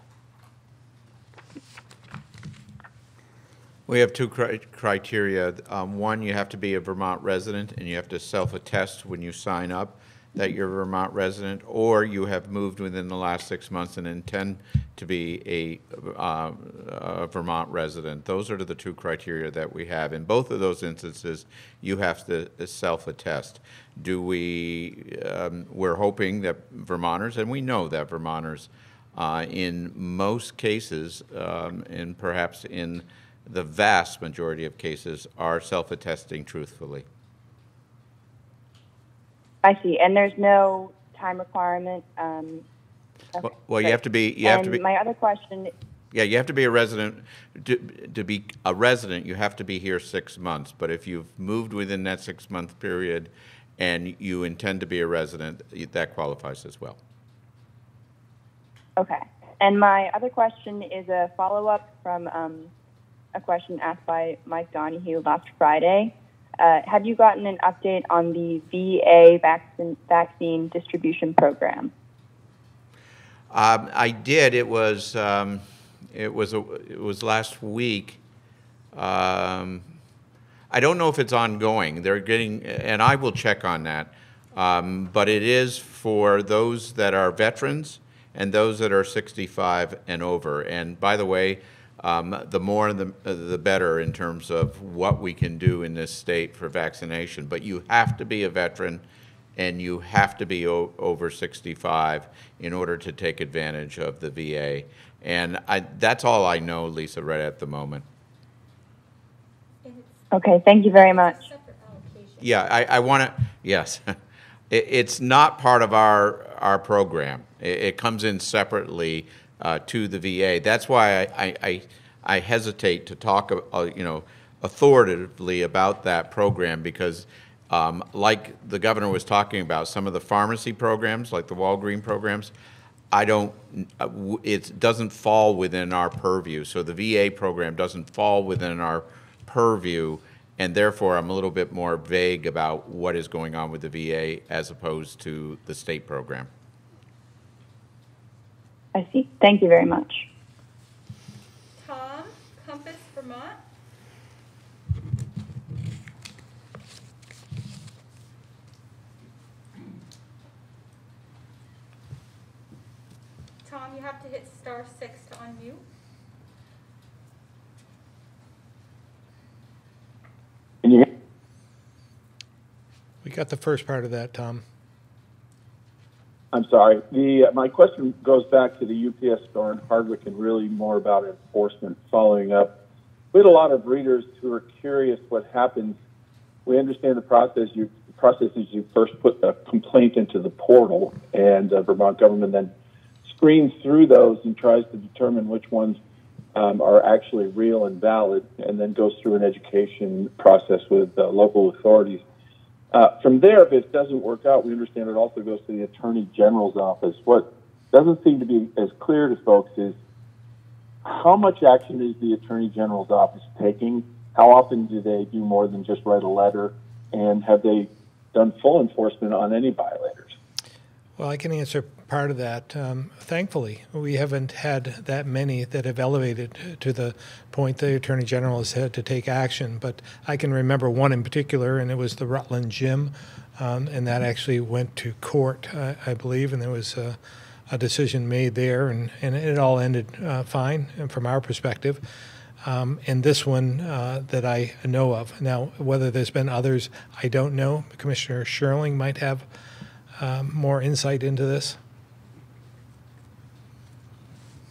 We have two cri- criteria. Um, one, you have to be a Vermont resident and you have to self-attest when you sign up that you're a Vermont resident, or you have moved within the last six months and intend to be a, uh, a Vermont resident. Those are the two criteria that we have. In both of those instances, you have to self-attest. Do we, um, we're hoping that Vermonters, and we know that Vermonters, uh, in most cases, um, and perhaps in the vast majority of cases are self-attesting truthfully. I see, and there's no time requirement. Um, well, well, you have to be. You have to be. My other question. Yeah, you have to be a resident, to, to be a resident, you have to be here six months. But if you've moved within that six-month period and you intend to be a resident, that qualifies as well. Okay. And my other question is a follow up from um, a question asked by Mike Donoghue last Friday. Uh, have you gotten an update on the VA vaccine, vaccine distribution program? Um, I did. It was um, it was a, it was last week. Um, I don't know if it's ongoing. They're getting, and I will check on that. Um, but it is for those that are veterans and those that are 65 and over. And by the way, um, the more the, the better in terms of what we can do in this state for vaccination. But you have to be a veteran and you have to be over 65 in order to take advantage of the VA. And I, that's all I know, Lisa, right at the moment. Okay, thank you very much. Yeah, I, I want to, yes. it, it's not part of our, our program. It, it comes in separately uh, to the VA. That's why I, I, I hesitate to talk, uh, you know, authoritatively about that program because um, like the governor was talking about, some of the pharmacy programs, like the Walgreen programs, I don't, uh, it doesn't fall within our purview. So the VA program doesn't fall within our purview, and therefore I'm a little bit more vague about what is going on with the VA as opposed to the state program. I see. Thank you very much. Tom, Compass, Vermont. Tom, you have to hit star six to unmute. Can We got the first part of that, Tom. I'm sorry. The uh, my question goes back to the UPS store in Hardwick and really more about enforcement. Following up, we had a lot of readers who are curious what happens. We understand the process. You the process is you first put a complaint into the portal, and the Vermont government then screens through those and tries to determine which ones um, are actually real and valid, and then goes through an education process with uh, local authorities uh, from there, if it doesn't work out, we understand it also goes to the Attorney General's office. What doesn't seem to be as clear to folks is how much action is the Attorney General's office taking? How often do they do more than just write a letter? And have they done full enforcement on any violators? Well, I can answer part of that. Um, thankfully, we haven't had that many that have elevated to the point the Attorney General has had to take action. But I can remember one in particular, and it was the Rutland Gym, um, and that actually went to court, uh, I believe, and there was a, a, decision made there, and, and it all ended uh, fine from our perspective. Um, and this one uh, that I know of. Now, whether there's been others, I don't know. Commissioner Schirling might have um, more insight into this?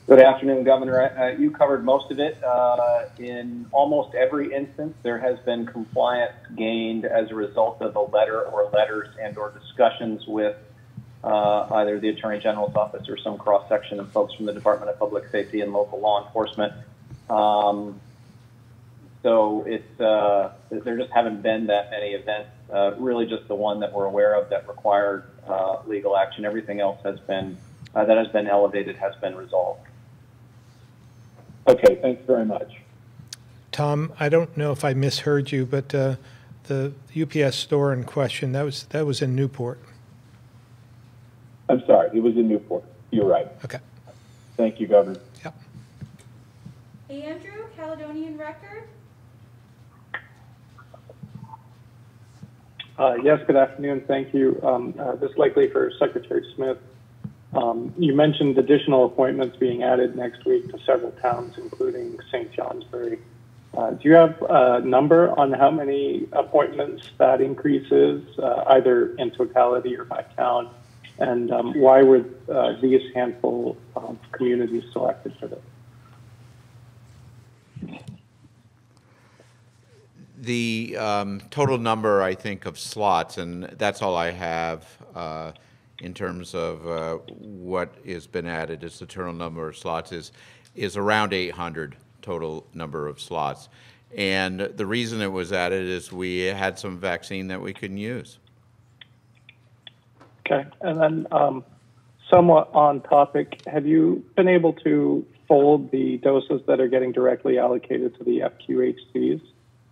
Good afternoon, Governor. Uh, you covered most of it. Uh, in almost every instance, there has been compliance gained as a result of a letter or letters and or discussions with uh, either the Attorney General's office or some cross section of folks from the Department of Public Safety and local law enforcement. Um, so it's uh, there just haven't been that many events. Uh, really, just the one that we're aware of that required uh, legal action. Everything else has been that has been elevated has been resolved. Okay, thanks very much. Tom, I don't know if I misheard you, but uh, the UPS store in question that was that was in Newport. I'm sorry, it was in Newport. You're right. Okay. Thank you, Governor. Yep. Andrew, Caledonian Record. Uh, yes, good afternoon. Thank you. Um, uh, this is likely for Secretary Smith. Um, you mentioned additional appointments being added next week to several towns, including St. Johnsbury. Uh, do you have a number on how many appointments that increases, uh, either in totality or by town? And um, why were uh, these handful of communities selected for this? the um, total number, I think, of slots, and that's all I have uh, in terms of uh, what has been added, is the total number of slots is is around 800 total number of slots. And the reason it was added is we had some vaccine that we couldn't use. Okay, and then um, somewhat on topic, have you been able to fold the doses that are getting directly allocated to the FQHCs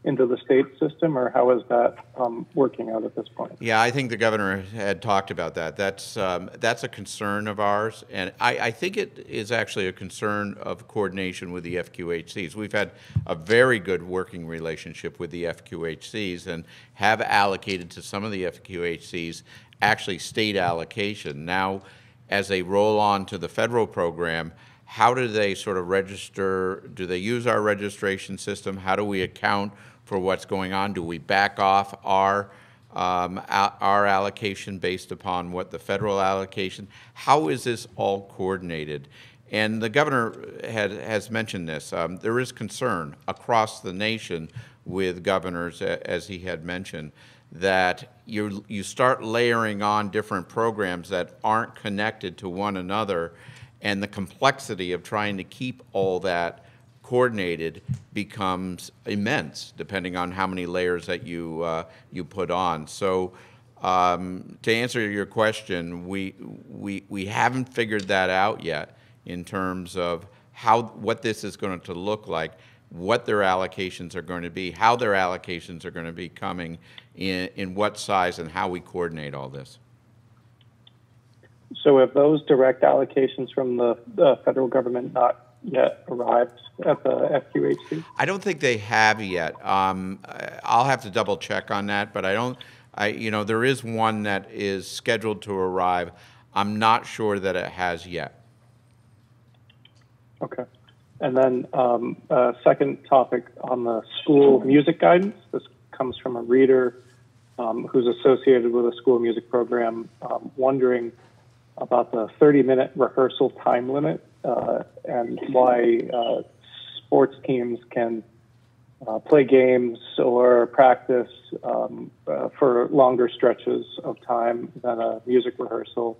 into the state system, or how is that um, working out at this point? Yeah, I think the governor had talked about that. That's um, that's a concern of ours, and I, I, think it is actually a concern of coordination with the FQHCs. We've had a very good working relationship with the FQHCs and have allocated to some of the FQHCs actually state allocation. Now, as they roll on to the federal program, how do they sort of register? Do they use our registration system? How do we account for what's going on? Do we back off our um, our allocation based upon what the federal allocation? How is this all coordinated? And the governor had, has mentioned this. Um, there is concern across the nation with governors, as he had mentioned, that you, you start layering on different programs that aren't connected to one another, and the complexity of trying to keep all that coordinated becomes immense, depending on how many layers that you, uh, you put on. So um, to answer your question, we, we, we haven't figured that out yet in terms of how, what this is going to look like, what their allocations are going to be, how their allocations are going to be coming, in, in what size, and how we coordinate all this. So have those direct allocations from the, the federal government not yet arrived at the FQHC? I don't think they have yet. Um, I'll have to double check on that, but I don't. I, you know, there is one that is scheduled to arrive. I'm not sure that it has yet. Okay. And then um, uh, second topic on the school music guidance. This comes from a reader um, who's associated with a school music program, um, wondering about the 30-minute rehearsal time limit uh, and why uh, sports teams can uh, play games or practice um, uh, for longer stretches of time than a music rehearsal.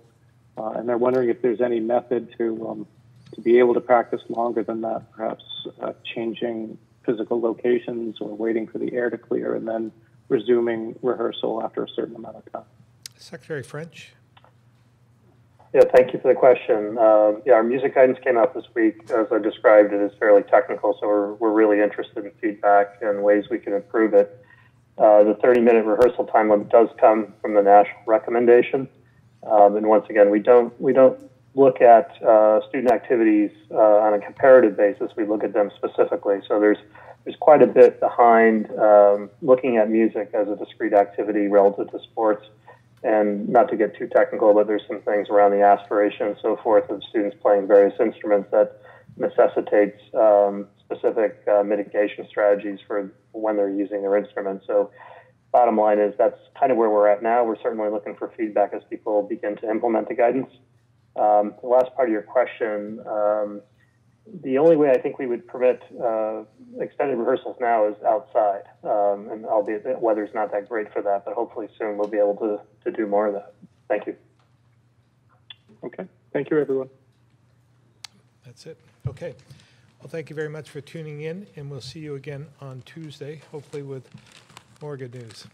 Uh, and they're wondering if there's any method to um, to be able to practice longer than that, perhaps uh, changing physical locations or waiting for the air to clear and then resuming rehearsal after a certain amount of time. Secretary French. Yeah, thank you for the question. Uh, yeah, our music guidance came out this week. As I described, it is fairly technical, so we're, we're really interested in feedback and ways we can improve it. Uh, the 30 minute rehearsal time limit does come from the national recommendation. Um, and once again, we don't, we don't look at uh, student activities uh, on a comparative basis. We look at them specifically. So there's, there's quite a bit behind um, looking at music as a discrete activity relative to sports and not to get too technical, but there's some things around the aspiration and so forth of students playing various instruments that necessitates um, specific uh, mitigation strategies for when they're using their instruments. So, bottom line is that's kind of where we're at now. We're certainly looking for feedback as people begin to implement the guidance. Um, the last part of your question, um, the only way I think we would permit uh, extended rehearsals now is outside, um, and albeit the weather's not that great for that, but hopefully soon we'll be able to, to do more of that. Thank you. Okay. Thank you, everyone. That's it. Okay. Well, thank you very much for tuning in, and we'll see you again on Tuesday, hopefully with more good news.